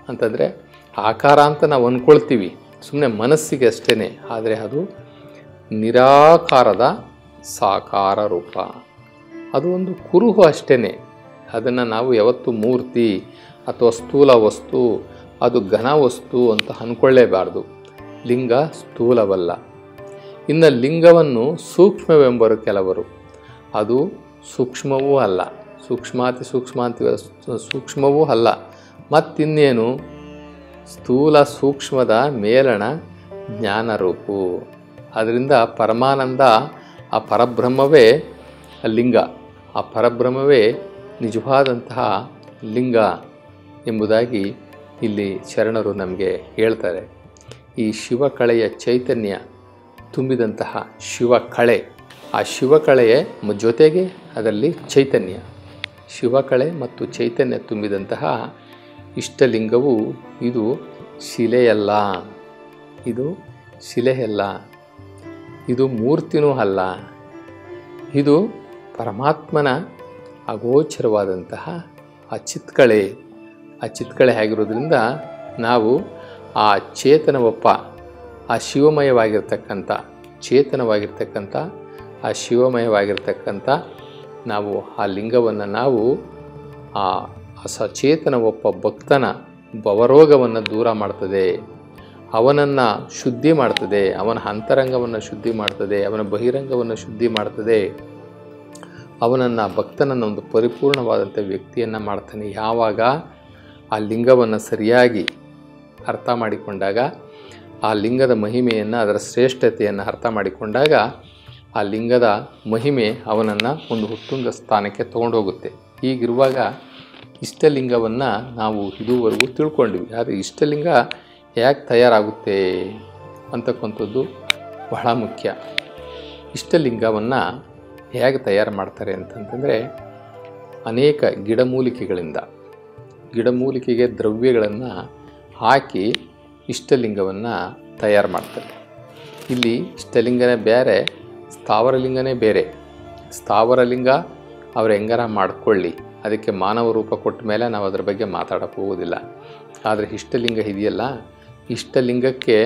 ಅಂತಂದರೆ ಆಕಾರ ಅಂತ ನಾವು ಅಂದ್ಕೊಳ್ತೀವಿ ಸುಮ್ಮನೆ ಮನಸ್ಸಿಗೆ ಅಷ್ಟೇ ಆದರೆ ಅದು ನಿರಾಕಾರದ ಸಾಕಾರ ರೂಪ. ಅದು ಒಂದು ಕುರುಹು ಅಷ್ಟೇ ಅದನ್ನು ನಾವು ಯಾವತ್ತು ಮೂರ್ತಿ ಅಥವಾ ಸ್ಥೂಲ ವಸ್ತು, ಅದು ಘನ ವಸ್ತು ಅಂತ ಅಂದ್ಕೊಳ್ಳೇಬಾರ್ದು ಲಿಂಗ ಸ್ಥೂಲವಲ್ಲ. ಇನ್ನು ಲಿಂಗವನ್ನು ಸೂಕ್ಷ್ಮವೆಂಬರು ಕೆಲವರು. ಅದು ಸೂಕ್ಷ್ಮವೂ ಅಲ್ಲ. ಸೂಕ್ಷ್ಮಾತಿ ಸೂಕ್ಷ್ಮ ಅಂತೀವ ಸೂಕ್ಷ್ಮವೂ ಅಲ್ಲ. ಮತ್ತಿನ್ನೇನು? ಸ್ಥೂಲ ಸೂಕ್ಷ್ಮದ ಮೇಲಣ ಜ್ಞಾನರೂಪು. ಅದರಿಂದ ಪರಮಾನಂದ, ಆ ಪರಬ್ರಹ್ಮವೇ ಲಿಂಗ. ಆ ಪರಬ್ರಹ್ಮವೇ ನಿಜವಾದಂತಹ ಲಿಂಗ ಎಂಬುದಾಗಿ ಇಲ್ಲಿ ಶರಣರು ನಮಗೆ ಹೇಳ್ತಾರೆ. ಈ ಶಿವಕಳೆಯ ಚೈತನ್ಯ ತುಂಬಿದಂತಹ ಶಿವಕಳೆ ಆ ಶಿವಕಳೆಯ ಜೊತೆಗೆ ಅದರಲ್ಲಿ ಚೈತನ್ಯ. ಶಿವಕಳೆ ಮತ್ತು ಚೈತನ್ಯ ತುಂಬಿದಂತಹ ಇಷ್ಟಲಿಂಗವು ಇದು ಶಿಲೆಯಲ್ಲ. ಇದು ಶಿಲೆಯಲ್ಲ. ಇದು ಮೂರ್ತಿನೂ ಅಲ್ಲ. ಇದು ಪರಮಾತ್ಮನ ಅಗೋಚರವಾದಂತಹ ಆ ಚಿತ್ಕಳೆ ಆ ಚಿತ್ಕಳೆ ಆಗಿರೋದ್ರಿಂದ ನಾವು ಆ ಚೇತನವಪ್ಪ ಆ ಶಿವಮಯವಾಗಿರ್ತಕ್ಕಂಥ, ಚೇತನವಾಗಿರ್ತಕ್ಕಂಥ, ಆ ಶಿವಮಯವಾಗಿರ್ತಕ್ಕಂಥ ನಾವು ಆ ಲಿಂಗವನ್ನು ನಾವು ಆ ಸಚೇತನ ಒಬ್ಬ ಭಕ್ತನ ಭವರೋಗವನ್ನು ದೂರ ಮಾಡ್ತದೆ. ಅವನನ್ನು ಶುದ್ಧಿ ಮಾಡ್ತದೆ. ಅವನ ಅಂತರಂಗವನ್ನು ಶುದ್ಧಿ ಮಾಡ್ತದೆ. ಅವನ ಬಹಿರಂಗವನ್ನು ಶುದ್ಧಿ ಮಾಡ್ತದೆ. ಅವನನ್ನು ಭಕ್ತನನ್ನು ಒಂದು ಪರಿಪೂರ್ಣವಾದಂಥ ವ್ಯಕ್ತಿಯನ್ನು ಮಾಡ್ತಾನೆ. ಯಾವಾಗ? ಆ ಲಿಂಗವನ್ನು ಸರಿಯಾಗಿ ಅರ್ಥ ಮಾಡಿಕೊಂಡಾಗ ಆ ಲಿಂಗದ ಮಹಿಮೆಯನ್ನು ಅದರ ಶ್ರೇಷ್ಠತೆಯನ್ನು ಅರ್ಥ ಮಾಡಿಕೊಂಡಾಗ ಆ ಲಿಂಗದ ಮಹಿಮೆ ಅವನನ್ನು ಒಂದು ಉತ್ತುಂಗ ಸ್ಥಾನಕ್ಕೆ ತೊಗೊಂಡೋಗುತ್ತೆ. ಹೀಗಿರುವಾಗ ಇಷ್ಟಲಿಂಗವನ್ನು ನಾವು ಇದುವರೆಗೂ ತಿಳ್ಕೊಂಡ್ವಿ ಆದರೆ ಇಷ್ಟಲಿಂಗ ಯಾಕೆ ತಯಾರಾಗುತ್ತೆ ಅಂತಕ್ಕಂಥದ್ದು ಬಹಳ ಮುಖ್ಯ. ಇಷ್ಟಲಿಂಗವನ್ನು ಹೇಗೆ ತಯಾರು ಮಾಡ್ತಾರೆ ಅಂತಂತಂದರೆ ಅನೇಕ ಗಿಡಮೂಲಿಕೆಗಳಿಂದ. ಗಿಡಮೂಲಿಕೆಗೆ ದ್ರವ್ಯಗಳನ್ನು ಹಾಕಿ ಇಷ್ಟಲಿಂಗವನ್ನು ತಯಾರು ಮಾಡ್ತಾರೆ. ಇಲ್ಲಿ ಇಷ್ಟಲಿಂಗನೇ ಬೇರೆ, ಸ್ಥಾವರಲಿಂಗನೇ ಬೇರೆ. ಸ್ಥಾವರಲಿಂಗ ಅವ್ರು ಹೆಂಗಾರ ಮಾಡ್ಕೊಳ್ಳಿ. ಅದಕ್ಕೆ ಮಾನವ ರೂಪ ಕೊಟ್ಟ ಮೇಲೆ ನಾವು ಅದ್ರ ಬಗ್ಗೆ ಮಾತಾಡೋಕ್ಕೆ ಹೋಗೋದಿಲ್ಲ. ಆದರೆ ಇಷ್ಟಲಿಂಗ ಇದೆಯಲ್ಲ? ಇಷ್ಟಲಿಂಗಕ್ಕೆ,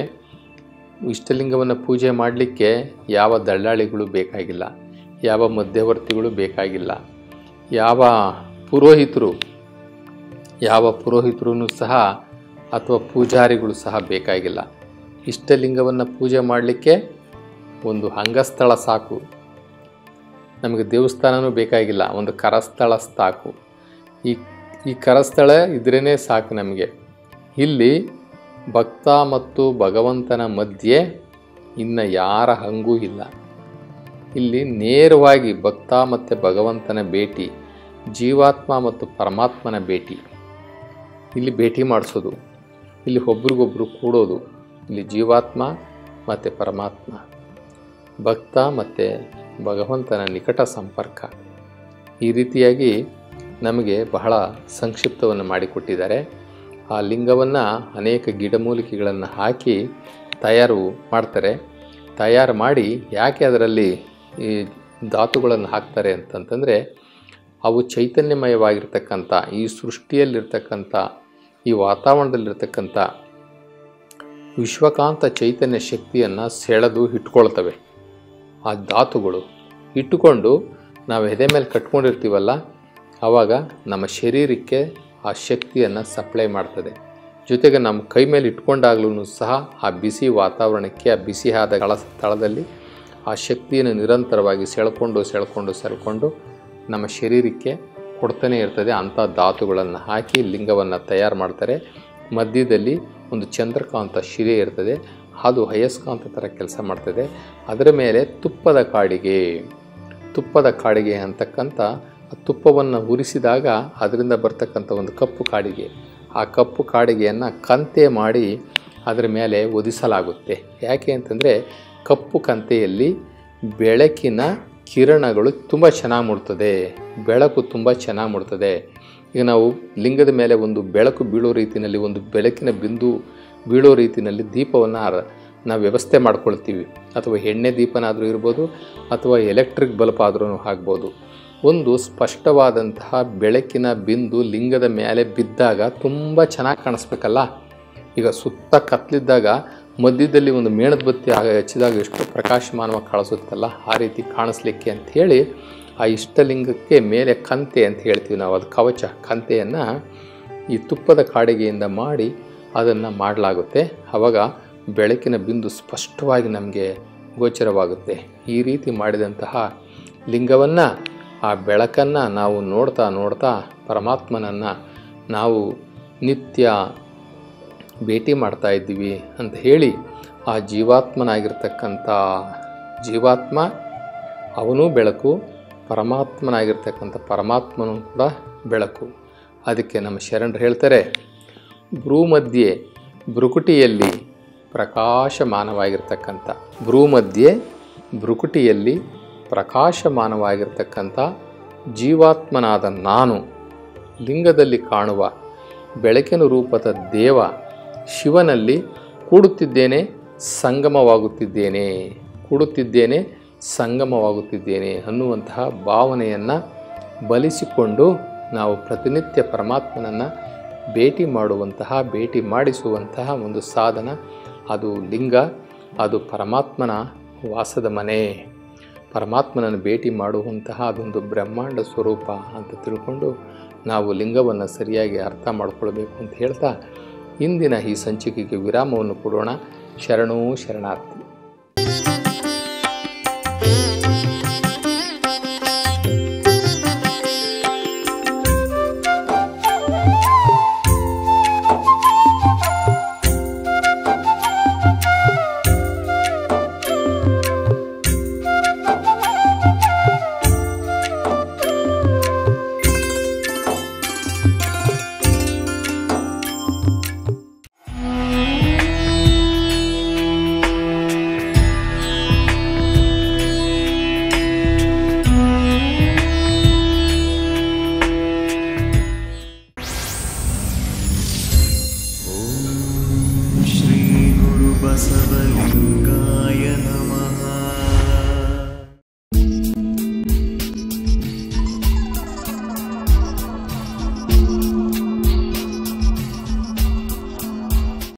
ಇಷ್ಟಲಿಂಗವನ್ನು ಪೂಜೆ ಮಾಡಲಿಕ್ಕೆ ಯಾವ ದಳ್ಳಾಳಿಗಳು ಬೇಕಾಗಿಲ್ಲ, ಯಾವ ಮಧ್ಯವರ್ತಿಗಳು ಬೇಕಾಗಿಲ್ಲ, ಯಾವ ಪುರೋಹಿತರು, ಯಾವ ಪುರೋಹಿತರೂ ಸಹ ಅಥವಾ ಪೂಜಾರಿಗಳು ಸಹ ಬೇಕಾಗಿಲ್ಲ. ಇಷ್ಟಲಿಂಗವನ್ನು ಪೂಜೆ ಮಾಡಲಿಕ್ಕೆ ಒಂದು ಅಂಗಸ್ಥಳ ಸಾಕು. ನಮಗೆ ದೇವಸ್ಥಾನವೂ ಬೇಕಾಗಿಲ್ಲ, ಒಂದು ಕರಸ್ಥಳ ಸಾಕು. ಈ ಈ ಕರಸ್ಥಳ ಇದ್ರೇ ಸಾಕು ನಮಗೆ. ಇಲ್ಲಿ ಭಕ್ತ ಮತ್ತು ಭಗವಂತನ ಮಧ್ಯೆ ಇನ್ನು ಯಾರ ಹಂಗೂ ಇಲ್ಲ. ಇಲ್ಲಿ ನೇರವಾಗಿ ಭಕ್ತ ಮತ್ತು ಭಗವಂತನ ಭೇಟಿ, ಜೀವಾತ್ಮ ಮತ್ತು ಪರಮಾತ್ಮನ ಭೇಟಿ. ಇಲ್ಲಿ ಭೇಟಿ ಮಾಡಿಸೋದು. ಇಲ್ಲಿ ಒಬ್ರಿಗೊಬ್ರು ಕೂಡೋದು. ಇಲ್ಲಿ ಜೀವಾತ್ಮ ಮತ್ತು ಪರಮಾತ್ಮ. ಭಕ್ತ ಮತ್ತು ಭಗವಂತನ ನಿಕಟ ಸಂಪರ್ಕ. ಈ ರೀತಿಯಾಗಿ ನಮಗೆ ಬಹಳ ಸಂಕ್ಷಿಪ್ತವನ್ನು ಮಾಡಿಕೊಟ್ಟಿದ್ದಾರೆ. ಆ ಲಿಂಗವನ್ನು ಅನೇಕ ಗಿಡಮೂಲಿಕೆಗಳನ್ನು ಹಾಕಿ ತಯಾರು ಮಾಡ್ತಾರೆ. ತಯಾರು ಮಾಡಿ ಯಾಕೆ ಅದರಲ್ಲಿ ಈ ಧಾತುಗಳನ್ನು ಹಾಕ್ತಾರೆ ಅಂತಂತಂದರೆ, ಅವು ಚೈತನ್ಯಮಯವಾಗಿರ್ತಕ್ಕಂಥ, ಈ ಸೃಷ್ಟಿಯಲ್ಲಿರ್ತಕ್ಕಂಥ ಈ ವಾತಾವರಣದಲ್ಲಿರ್ತಕ್ಕಂಥ ವಿಶ್ವಕಾಂತ ಚೈತನ್ಯ ಶಕ್ತಿಯನ್ನು ಸೆಳೆದು ಇಟ್ಕೊಳ್ತವೆ. ಆ ಧಾತುಗಳು ಇಟ್ಟುಕೊಂಡು ನಾವು ಎದೆ ಮೇಲೆ ಕಟ್ಕೊಂಡಿರ್ತೀವಲ್ಲ ಆವಾಗ ನಮ್ಮ ಶರೀರಕ್ಕೆ ಆ ಶಕ್ತಿಯನ್ನು ಸಪ್ಲೈ ಮಾಡ್ತದೆ. ಜೊತೆಗೆ ನಮ್ಮ ಕೈ ಮೇಲೆ ಇಟ್ಕೊಂಡಾಗ್ಲೂ ಸಹ ಆ ಬಿಸಿ ವಾತಾವರಣಕ್ಕೆ, ಆ ಬಿಸಿ ಆದ ಗಳ ಸ್ಥಳದಲ್ಲಿ ಆ ಶಕ್ತಿಯನ್ನು ನಿರಂತರವಾಗಿ ಸೆಳ್ಕೊಂಡು ಸೆಳ್ಕೊಂಡು ಸೆಳ್ಕೊಂಡು ನಮ್ಮ ಶರೀರಕ್ಕೆ ಕೊಡ್ತಾನೆ ಇರ್ತದೆ ಅಂಥ ಧಾತುಗಳನ್ನು ಹಾಕಿ ಲಿಂಗವನ್ನು ತಯಾರು ಮಾಡ್ತಾರೆ. ಮಧ್ಯದಲ್ಲಿ ಒಂದು ಚಂದ್ರಕಾಂತ ಶಿಲೆ ಇರ್ತದೆ. ಅದು ಹಯಸ್ಕಾಂತ ಥರ ಕೆಲಸ ಮಾಡ್ತದೆ. ಅದರ ಮೇಲೆ ತುಪ್ಪದ ಕಾಡಿಗೆ. ತುಪ್ಪದ ಕಾಡಿಗೆ ಅಂತಕ್ಕಂಥ ತುಪ್ಪವನ್ನು ಉರಿಸಿದಾಗ ಅದರಿಂದ ಬರ್ತಕ್ಕಂಥ ಒಂದು ಕಪ್ಪು ಕಾಡಿಗೆ. ಆ ಕಪ್ಪು ಕಾಡಿಗೆಯನ್ನು ಕಂತೆ ಮಾಡಿ ಅದರ ಮೇಲೆ ಒದಿಸಲಾಗುತ್ತೆ ಯಾಕೆ ಅಂತಂದರೆ ಕಪ್ಪು ಕಂತೆಯಲ್ಲಿ ಬೆಳಕಿನ ಕಿರಣಗಳು ತುಂಬ ಚೆನ್ನಾಗಿ ಮೂಡ್ತದೆ ಬೆಳಕು ತುಂಬ ಚೆನ್ನಾಗಿ ಮೂಡ್ತದೆ ಈಗ ನಾವು ಲಿಂಗದ ಮೇಲೆ ಒಂದು ಬೆಳಕು ಬೀಳೋ ರೀತಿಯಲ್ಲಿ ಒಂದು ಬೆಳಕಿನ ಬಿಂದು ಬೀಳೋ ರೀತಿಯಲ್ಲಿ ದೀಪವನ್ನು ನಾವು ವ್ಯವಸ್ಥೆ ಮಾಡ್ಕೊಳ್ತೀವಿ. ಅಥವಾ ಎಣ್ಣೆ ದೀಪನಾದರೂ ಇರ್ಬೋದು, ಅಥವಾ ಎಲೆಕ್ಟ್ರಿಕ್ ಬಲ್ಬ್ ಆದರೂ ಆಗ್ಬೋದು. ಒಂದು ಸ್ಪಷ್ಟವಾದಂತಹ ಬೆಳಕಿನ ಬಿಂದು ಲಿಂಗದ ಮೇಲೆ ಬಿದ್ದಾಗ ತುಂಬ ಚೆನ್ನಾಗಿ ಕಾಣಿಸ್ಬೇಕಲ್ಲ. ಈಗ ಸುತ್ತ ಕತ್ಲಿದ್ದಾಗ ಮಧ್ಯದಲ್ಲಿ ಒಂದು ಮೇಣದ ಬತ್ತಿ ಆಗ ಹಚ್ಚಿದಾಗ ಎಷ್ಟು ಪ್ರಕಾಶಮಾನವಾಗಿ ಕಾಣಿಸುತ್ತಲ್ಲ ಆ ರೀತಿ ಕಾಣಿಸ್ಲಿಕ್ಕೆ ಅಂಥೇಳಿ ಆ ಇಷ್ಟಲಿಂಗಕ್ಕೆ ಮೇಲೆ ಕಂತೆ ಅಂತ ಹೇಳ್ತೀವಿ ನಾವು. ಅದು ಕವಚ, ಕಂತೆಯನ್ನು ಈ ತುಪ್ಪದ ಕಾಡಿಗೆಯಿಂದ ಮಾಡಿ ಅದನ್ನು ಮಾಡಲಾಗುತ್ತೆ. ಆವಾಗ ಬೆಳಕಿನ ಬಿಂದು ಸ್ಪಷ್ಟವಾಗಿ ನಮಗೆ ಗೋಚರವಾಗುತ್ತೆ. ಈ ರೀತಿ ಮಾಡಿದಂತಹ ಲಿಂಗವನ್ನು, ಆ ಬೆಳಕನ್ನು ನಾವು ನೋಡ್ತಾ ನೋಡ್ತಾ ಪರಮಾತ್ಮನನ್ನು ನಾವು ನಿತ್ಯ ಭೇಟಿ ಮಾಡ್ತಾ ಇದ್ದೀವಿ ಅಂತ ಹೇಳಿ ಆ ಜೀವಾತ್ಮನಾಗಿರ್ತಕ್ಕಂಥ ಜೀವಾತ್ಮ, ಅವನೂ ಬೆಳಕು, ಪರಮಾತ್ಮನಾಗಿರ್ತಕ್ಕಂಥ ಪರಮಾತ್ಮನೂ ಕೂಡ ಬೆಳಕು. ಅದಕ್ಕೆ ನಮ್ಮ ಶರಣರು ಹೇಳ್ತಾರೆ ಭ್ರೂ ಮಧ್ಯೆ ಭ್ರುಕುಟಿಯಲ್ಲಿ ಪ್ರಕಾಶಮಾನವಾಗಿರ್ತಕ್ಕಂಥ ಭ್ರೂ ಮಧ್ಯೆ ಭ್ರುಕುಟಿಯಲ್ಲಿ ಪ್ರಕಾಶಮಾನವಾಗಿರ್ತಕ್ಕಂಥ ಜೀವಾತ್ಮನಾದ ನಾನು, ಲಿಂಗದಲ್ಲಿ ಕಾಣುವ ಬೆಳಕಿನ ರೂಪದ ದೇವ ಶಿವನಲ್ಲಿ ಕೂಡುತ್ತಿದ್ದೇನೆ, ಸಂಗಮವಾಗುತ್ತಿದ್ದೇನೆ. ಕೂಡುತ್ತಿದ್ದೇನೆ, ಸಂಗಮವಾಗುತ್ತಿದ್ದೇನೆ ಅನ್ನುವಂತಹ ಭಾವನೆಯನ್ನು ಬಲಿಸಿಕೊಂಡು ನಾವು ಪ್ರತಿನಿತ್ಯ ಪರಮಾತ್ಮನನ್ನು ಭೇಟಿ ಮಾಡುವಂತಹ, ಭೇಟಿ ಮಾಡಿಸುವಂತಹ ಒಂದು ಸಾಧನ. ಅದು ಲಿಂಗ, ಅದು ಪರಮಾತ್ಮನ ವಾಸದ ಮನೆ. ಪರಮಾತ್ಮನನ್ನು ಭೇಟಿ ಮಾಡುವಂತಹ ಅದೊಂದು ಬ್ರಹ್ಮಾಂಡ ಸ್ವರೂಪ ಅಂತ ತಿಳ್ಕೊಂಡು ನಾವು ಲಿಂಗವನ್ನು ಸರಿಯಾಗಿ ಅರ್ಥ ಮಾಡಿಕೊಳ್ಬೇಕು ಅಂತ ಹೇಳ್ತಾ ಇಂದಿನ ಈ ಸಂಚಿಕೆಗೆ ವಿರಾಮವನ್ನು ಕೊಡೋಣ. ಶರಣೂ ಶರಣಾರ್ಥಿ.